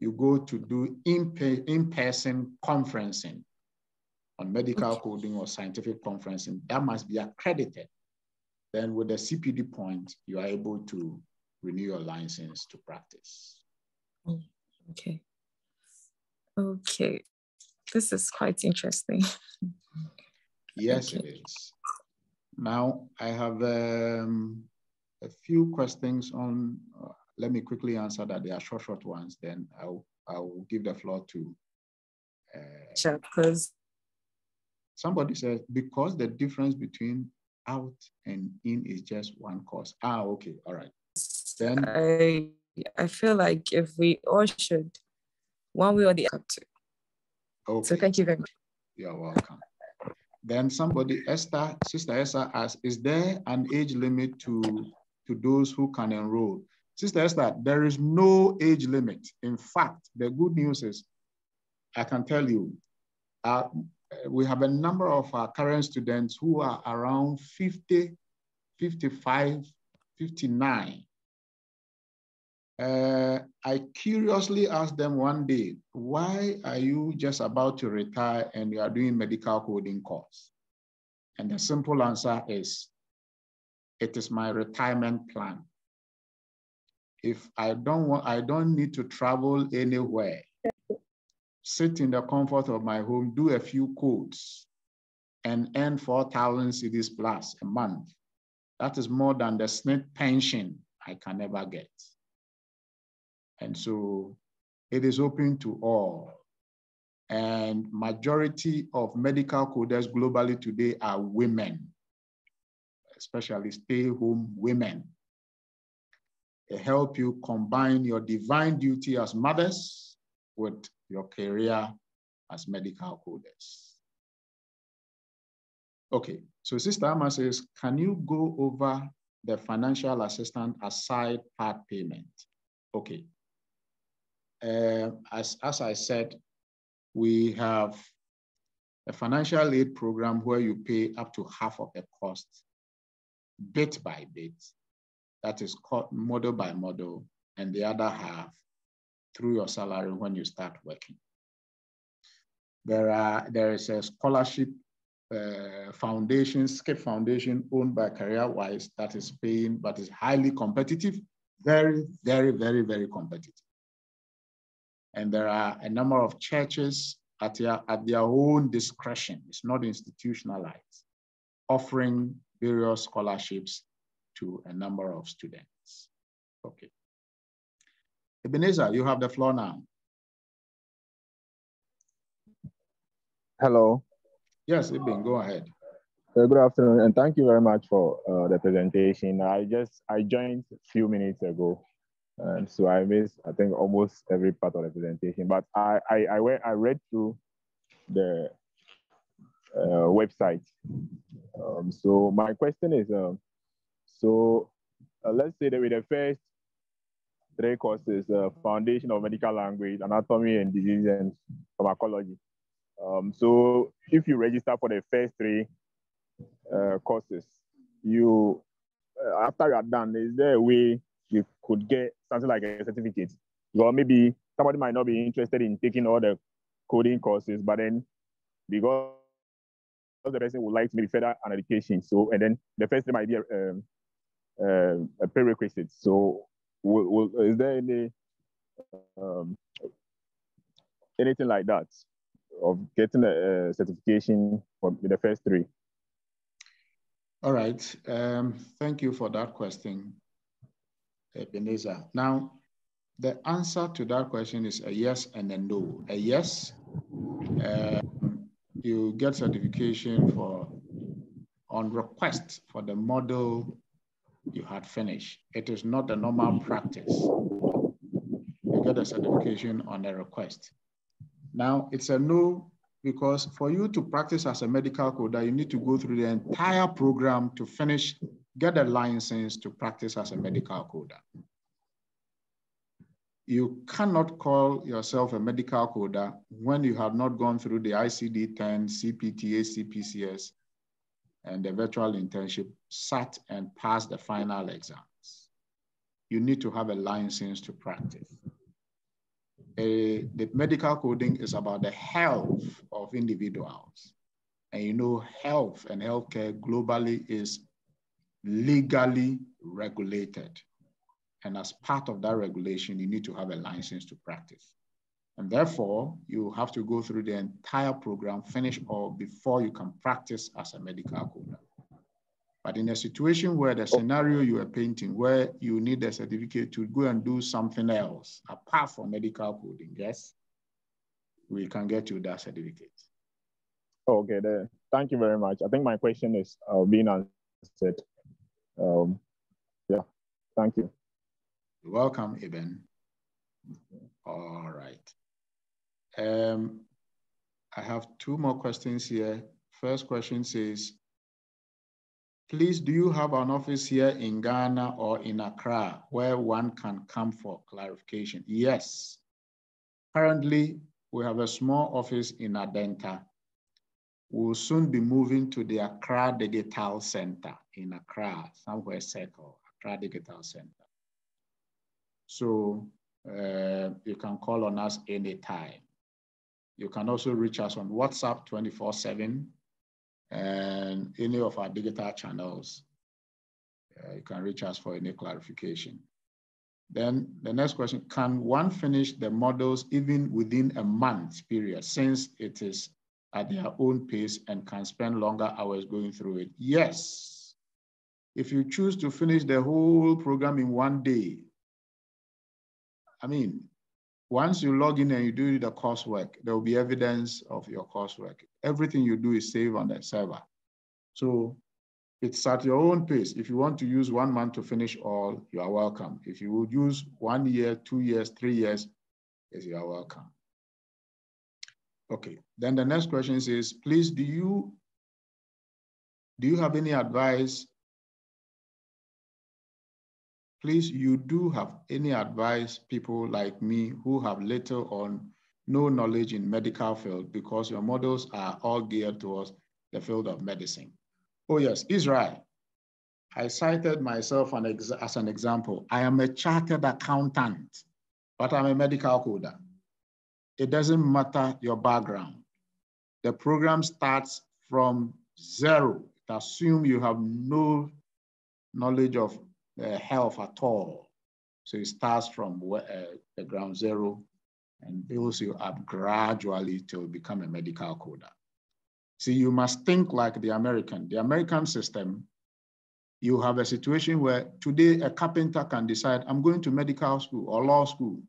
You go to do in-person conferencing on medical okay. coding or scientific conferencing, that must be accredited. Then with the CPD point, you are able to renew your license to practice. Okay. Okay. This is quite interesting. yes, it is. Now I have um, a few questions on, let me quickly answer that. They are short, short ones. Then I'll, I'll give the floor to. Uh. Somebody said, because the difference between out and in is just one course. Ah, okay, all right. Then I I feel like if we all should, one way or the other. Okay. So thank you very much. You're welcome. Then somebody, Esther, Sister Esther asks, is there an age limit to, to those who can enroll? Sister Esther, there is no age limit. In fact, the good news is, I can tell you, uh, we have a number of our current students who are around 50, 55, 59. Uh, I curiously asked them one day, why are you just about to retire and you are doing medical coding course? And the simple answer is, it is my retirement plan. If I don't want, I don't need to travel anywhere, sit in the comfort of my home, do a few codes, and earn 4,000 cedis plus a month. That is more than the SSNIT pension I can ever get. And so it is open to all. And majority of medical coders globally today are women, especially stay-home women. Help you combine your divine duty as mothers with your career as medical coders. Okay, so Sister Amma says, can you go over the financial assistance aside part payment? Okay, uh, as, as I said, we have a financial aid program where you pay up to half of the cost bit by bit. That is model by model, and the other half through your salary when you start working. There, are, there is a scholarship uh, foundation, SKEEP Foundation, owned by CareerWise that is paying, but is highly competitive, very, very, very, very competitive. And there are a number of churches at their, at their own discretion, it's not institutionalized, offering various scholarships to a number of students. Okay. Ebenezer, you have the floor now. Hello. Yes, Eben, go ahead. Uh, good afternoon, and thank you very much for uh, the presentation. I just I joined a few minutes ago, and so I missed, I think, almost every part of the presentation. But I, I, I, went, I read through the uh, website. Um, so my question is, um, so uh, let's say that with the first three courses, uh, Foundation of Medical Language, Anatomy and Disease and Pharmacology. Um, so if you register for the first three uh, courses, you, uh, after you are done, is there a way you could get something like a certificate. Or maybe somebody might not be interested in taking all the coding courses, but then because the person would like to maybe further an education. So, and then the first thing might be a, um, uh, a prerequisite. So, will, will, is there any um, anything like that of getting a, a certification for the first three? All right. Um, thank you for that question. Ebenezer. Now, the answer to that question is a yes and a no. A yes, uh, you get certification for on request for the model you had finished. It is not a normal practice. You get a certification on a request. Now, it's a no because for you to practice as a medical coder, you need to go through the entire program to finish get a license to practice as a medical coder. you cannot call yourself a medical coder when you have not gone through the ICD-10, CPT, HCPCS, and the virtual internship, sat and passed the final exams. You need to have a license to practice. A, the medical coding is about the health of individuals. And you know, health and healthcare globally is legally regulated. And as part of that regulation, you need to have a license to practice. And therefore, you have to go through the entire program, finish all before you can practice as a medical coder. But in a situation where the scenario you are painting, where you need a certificate to go and do something else apart from medical coding, yes, we can get you that certificate. Okay, there. thank you very much. I think my question is uh, being answered. Um, yeah, thank you. You're welcome, Eben. All right. Um, I have two more questions here. First question says, please, do you have an office here in Ghana or in Accra where one can come for clarification? Yes. Currently, we have a small office in Adenta. We'll soon be moving to the Accra Digital Center in Accra, somewhere circle, Accra Digital Center. So uh, you can call on us anytime. You can also reach us on WhatsApp 24 7 and any of our digital channels. Uh, you can reach us for any clarification. Then the next question, can one finish the models even within a month period since it is at their own pace and can spend longer hours going through it? Yes. If you choose to finish the whole program in one day, I mean, once you log in and you do the coursework, there will be evidence of your coursework. Everything you do is saved on the server. So it's at your own pace. If you want to use one month to finish all, you are welcome. If you would use one year, two years, three years, yes, you are welcome. Okay, then the next question is, please, do you, do you have any advice please, you do have any advice people like me who have little or no knowledge in medical field because your models are all geared towards the field of medicine. Oh yes, Israel. I cited myself an as an example. I am a chartered accountant, but I'm a medical coder. It doesn't matter your background. The program starts from zero. It assumes you have no knowledge of uh, health at all. So it starts from uh, the ground zero and builds you up gradually to become a medical coder. See, you must think like the American. The American system, you have a situation where today a carpenter can decide, I'm going to medical school or law school,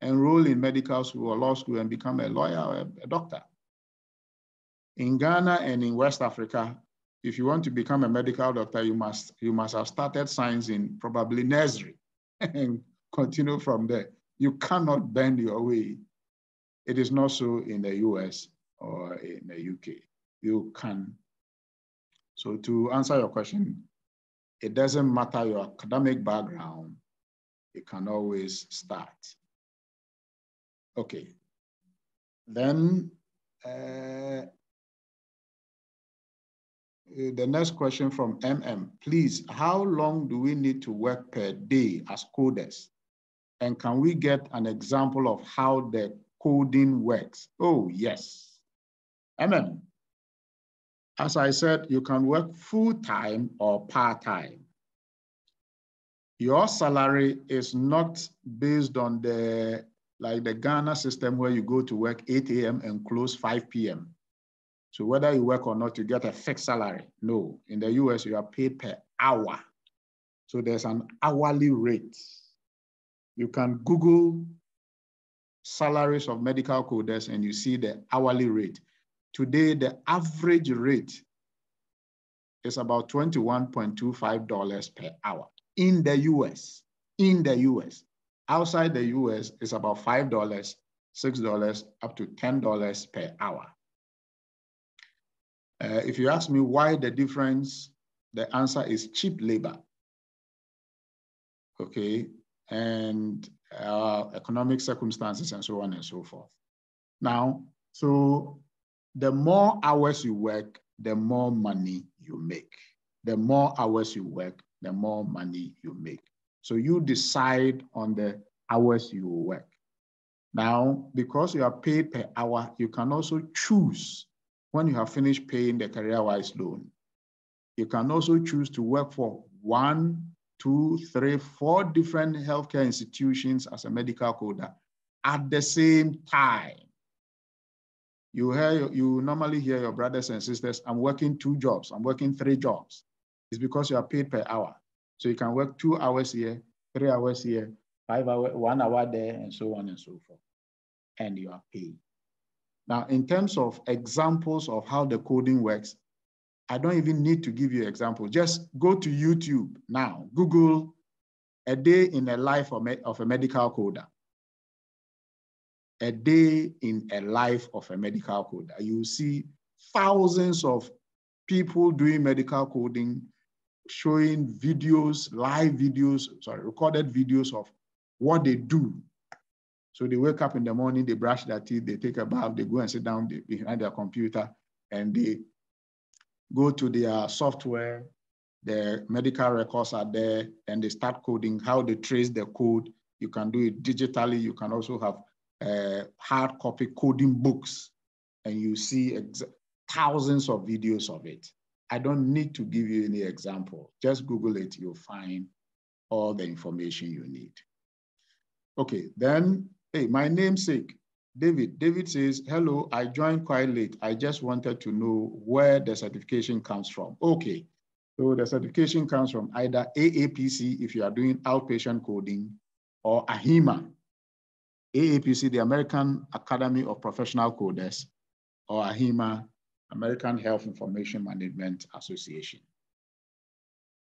enroll in medical school or law school and become a lawyer or a, a doctor. In Ghana and in West Africa, if you want to become a medical doctor, you must, you must have started science in probably nursery and continue from there. You cannot bend your way. It is not so in the US or in the UK. You can. So to answer your question, it doesn't matter your academic background, you can always start. Okay. Then uh, the next question from MM. Please, how long do we need to work per day as coders? And can we get an example of how the coding works? Oh, yes. MM, as I said, you can work full-time or part-time. Your salary is not based on the, like the Ghana system where you go to work 8 a.m. and close 5 p.m. So whether you work or not, you get a fixed salary. No, in the US, you are paid per hour. So there's an hourly rate. You can Google salaries of medical coders and you see the hourly rate. Today, the average rate is about $21.25 per hour in the US. In the US. Outside the US, it's about $5, $6, up to $10 per hour. Uh, if you ask me why the difference, the answer is cheap labor. Okay, and uh, economic circumstances, and so on and so forth. Now, so the more hours you work, the more money you make. The more hours you work, the more money you make. So you decide on the hours you work. Now, because you are paid per hour, you can also choose when you have finished paying the CareerWise loan. You can also choose to work for one, two, three, four different healthcare institutions as a medical coder at the same time. You hear, you normally hear your brothers and sisters, I'm working two jobs, I'm working three jobs. It's because you are paid per hour. So you can work two hours here, three hours here, five hours, one hour there, and so on and so forth. And you are paid. Now, in terms of examples of how the coding works, I don't even need to give you an example. Just go to YouTube now, Google a day in a life of, of a medical coder. A day in a life of a medical coder. You see thousands of people doing medical coding, showing videos, live videos, sorry, recorded videos of what they do. So they wake up in the morning, they brush their teeth, they take a bath, they go and sit down behind their computer, and they go to their software, the medical records are there, and they start coding, how they trace the code. You can do it digitally. You can also have uh, hard copy coding books, and you see thousands of videos of it. I don't need to give you any example. Just Google it, you'll find all the information you need. Okay, then, hey, my namesake, David. David says, hello, I joined quite late. I just wanted to know where the certification comes from. Okay, so the certification comes from either AAPC if you are doing outpatient coding or AHIMA. AAPC, the American Academy of Professional Coders, or AHIMA, American Health Information Management Association.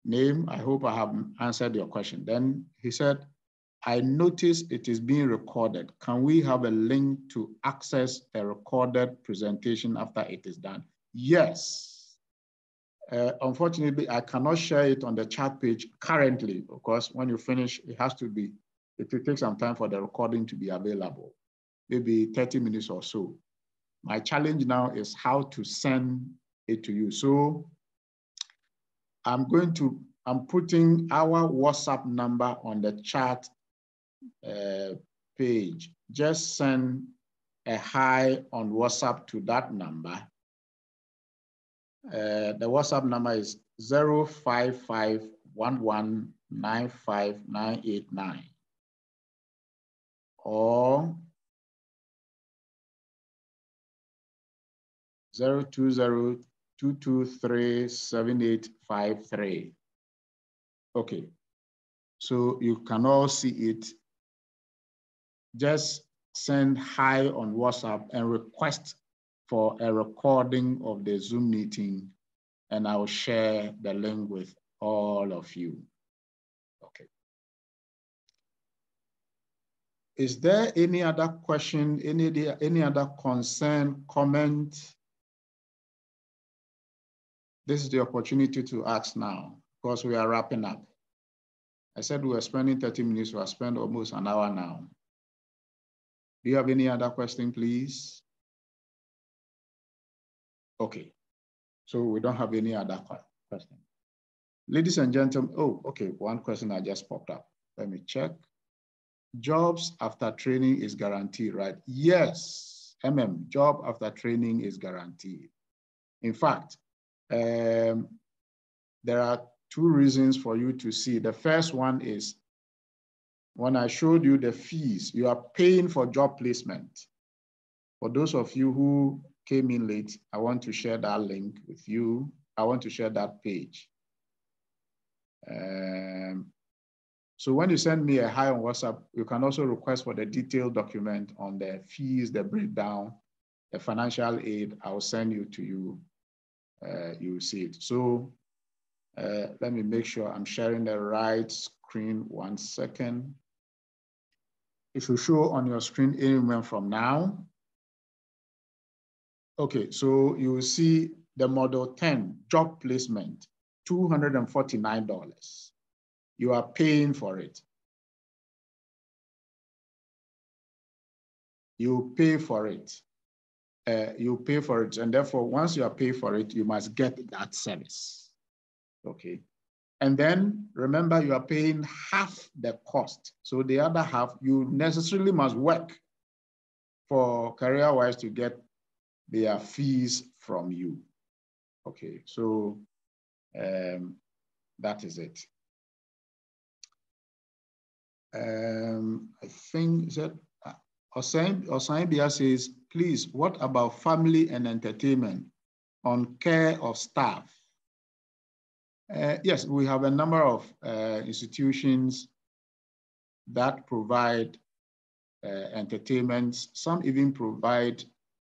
Name, I hope I have answered your question. Then he said, I notice it is being recorded. Can we have a link to access the recorded presentation after it is done? Yes. Uh, unfortunately, I cannot share it on the chat page currently because when you finish, it has to be, it will take some time for the recording to be available, maybe 30 minutes or so. My challenge now is how to send it to you. So I'm going to, I'm putting our WhatsApp number on the chat uh, page, just send a hi on WhatsApp to that number. Uh, the WhatsApp number is 05511959989 or 020-223-7853. Okay, so you can all see it just send hi on WhatsApp and request for a recording of the Zoom meeting, and I'll share the link with all of you. Okay. Is there any other question, any, any other concern, comment? This is the opportunity to ask now, because we are wrapping up. I said we were spending 30 minutes, we are spending almost an hour now. Do you have any other question, please? Okay, so we don't have any other question. Ladies and gentlemen, oh, okay, one question I just popped up. Let me check. Jobs after training is guaranteed, right? Yes, MM, job after training is guaranteed. In fact, um, there are two reasons for you to see. The first one is when I showed you the fees, you are paying for job placement. For those of you who came in late, I want to share that link with you. I want to share that page. Um, so when you send me a hi on WhatsApp, you can also request for the detailed document on the fees, the breakdown, the financial aid. I'll send you to you. Uh, you will see it. So uh, let me make sure I'm sharing the right screen. One second. It will show on your screen any moment from now. Okay, so you will see the Model 10 job placement, $249. You are paying for it. you pay for it. Uh, you pay for it. And therefore, once you are paid for it, you must get that service. Okay. And then remember, you are paying half the cost. So the other half, you necessarily must work for CareerWise to get their fees from you. Okay, so um, that is it. Um, I think that uh, Osain says, please, what about family and entertainment on care of staff? Uh, yes, we have a number of uh, institutions that provide uh, entertainment. Some even provide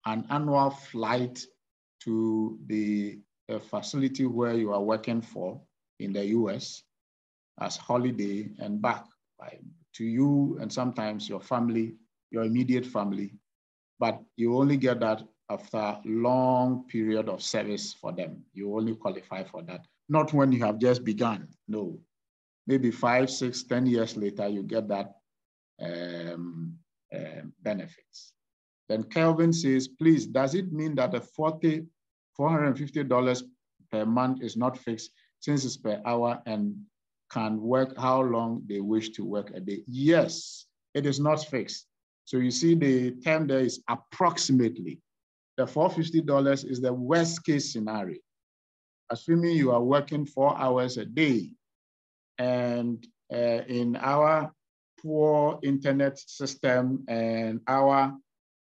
an annual flight to the uh, facility where you are working for in the US as holiday and back to you and sometimes your family, your immediate family. But you only get that after a long period of service for them. You only qualify for that not when you have just begun, no. Maybe five, six, ten years later, you get that um, uh, benefits. Then Kelvin says, please, does it mean that the 40, $450 per month is not fixed since it's per hour and can work how long they wish to work a day? Yes, it is not fixed. So you see the term there is approximately. The $450 is the worst case scenario assuming you are working four hours a day, and uh, in our poor internet system and our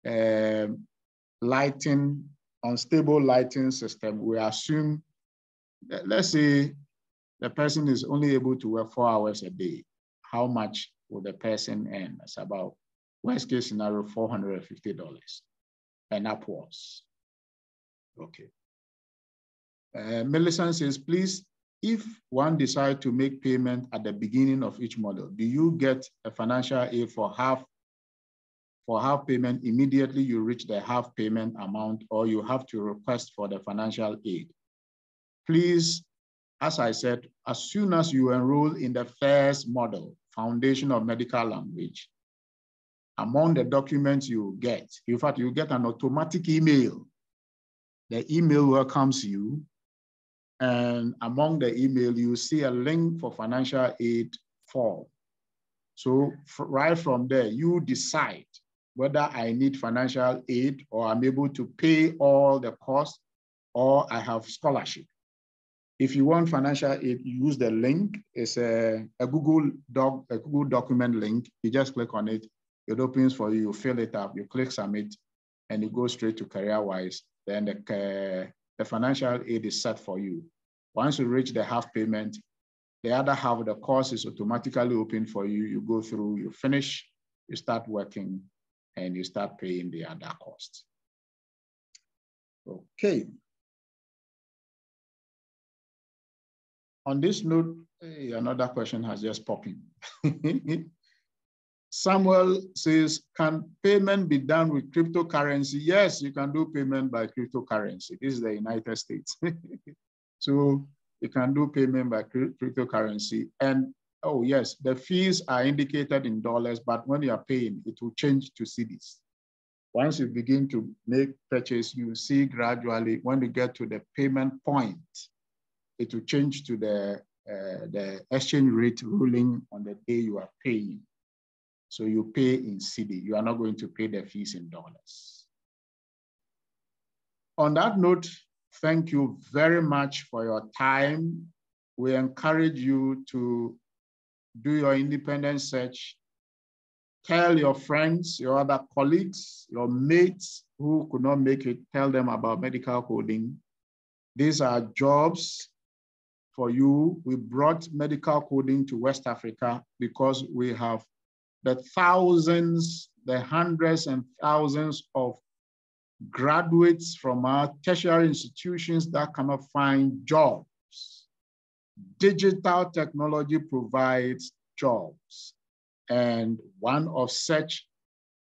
uh, lighting, unstable lighting system, we assume, let's say the person is only able to work four hours a day. How much will the person earn? It's about, worst case scenario, $450 and upwards. Okay. Uh, Millicent says, please, if one decide to make payment at the beginning of each model, do you get a financial aid for half for half payment immediately you reach the half payment amount or you have to request for the financial aid? Please, as I said, as soon as you enroll in the first model, Foundation of Medical Language, among the documents you get, in fact, you get an automatic email. The email welcomes you and among the email, you see a link for financial aid form. So right from there, you decide whether I need financial aid or I'm able to pay all the costs or I have scholarship. If you want financial aid, use the link. It's a, a Google doc, a Google document link. You just click on it. It opens for you. You fill it up. You click submit, and you go straight to CareerWise. Then the the financial aid is set for you. Once you reach the half payment, the other half of the course is automatically open for you. You go through, you finish, you start working, and you start paying the other cost. Okay. On this note, another question has just popped in. Samuel says, can payment be done with cryptocurrency? Yes, you can do payment by cryptocurrency. This is the United States. so you can do payment by cryptocurrency. And oh yes, the fees are indicated in dollars, but when you are paying, it will change to cedis. Once you begin to make purchase, you see gradually when you get to the payment point, it will change to the, uh, the exchange rate ruling on the day you are paying. So you pay in cedi. You are not going to pay the fees in dollars. On that note, thank you very much for your time. We encourage you to do your independent search. Tell your friends, your other colleagues, your mates who could not make it, tell them about medical coding. These are jobs for you. We brought medical coding to West Africa because we have the thousands, the hundreds and thousands of graduates from our tertiary institutions that cannot find jobs. Digital technology provides jobs. And one of such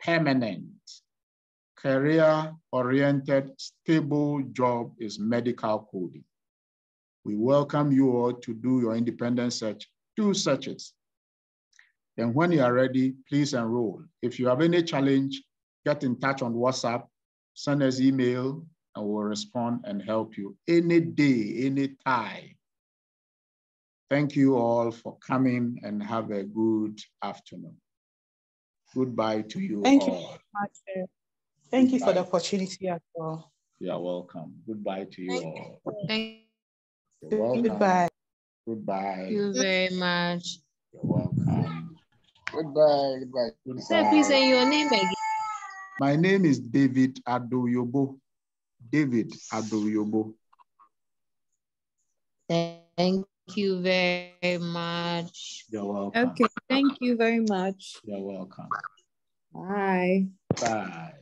permanent, career-oriented, stable job is medical coding. We welcome you all to do your independent search, do searches. And when you are ready, please enroll. If you have any challenge, get in touch on WhatsApp, send us email, and we'll respond and help you any day, any time. Thank you all for coming and have a good afternoon. Goodbye to you Thank all. you so much. Eh. Thank you for the opportunity as well. You're welcome. Goodbye to you all. Thank You're welcome. Goodbye. Goodbye. you very much. You're welcome. Goodbye. Goodbye. Goodbye. Sir, please say your name again. My name is David Addo-Yobo. David Addo-Yobo. Thank you very much. You're welcome. Okay, thank you very much. You're welcome. Bye. Bye.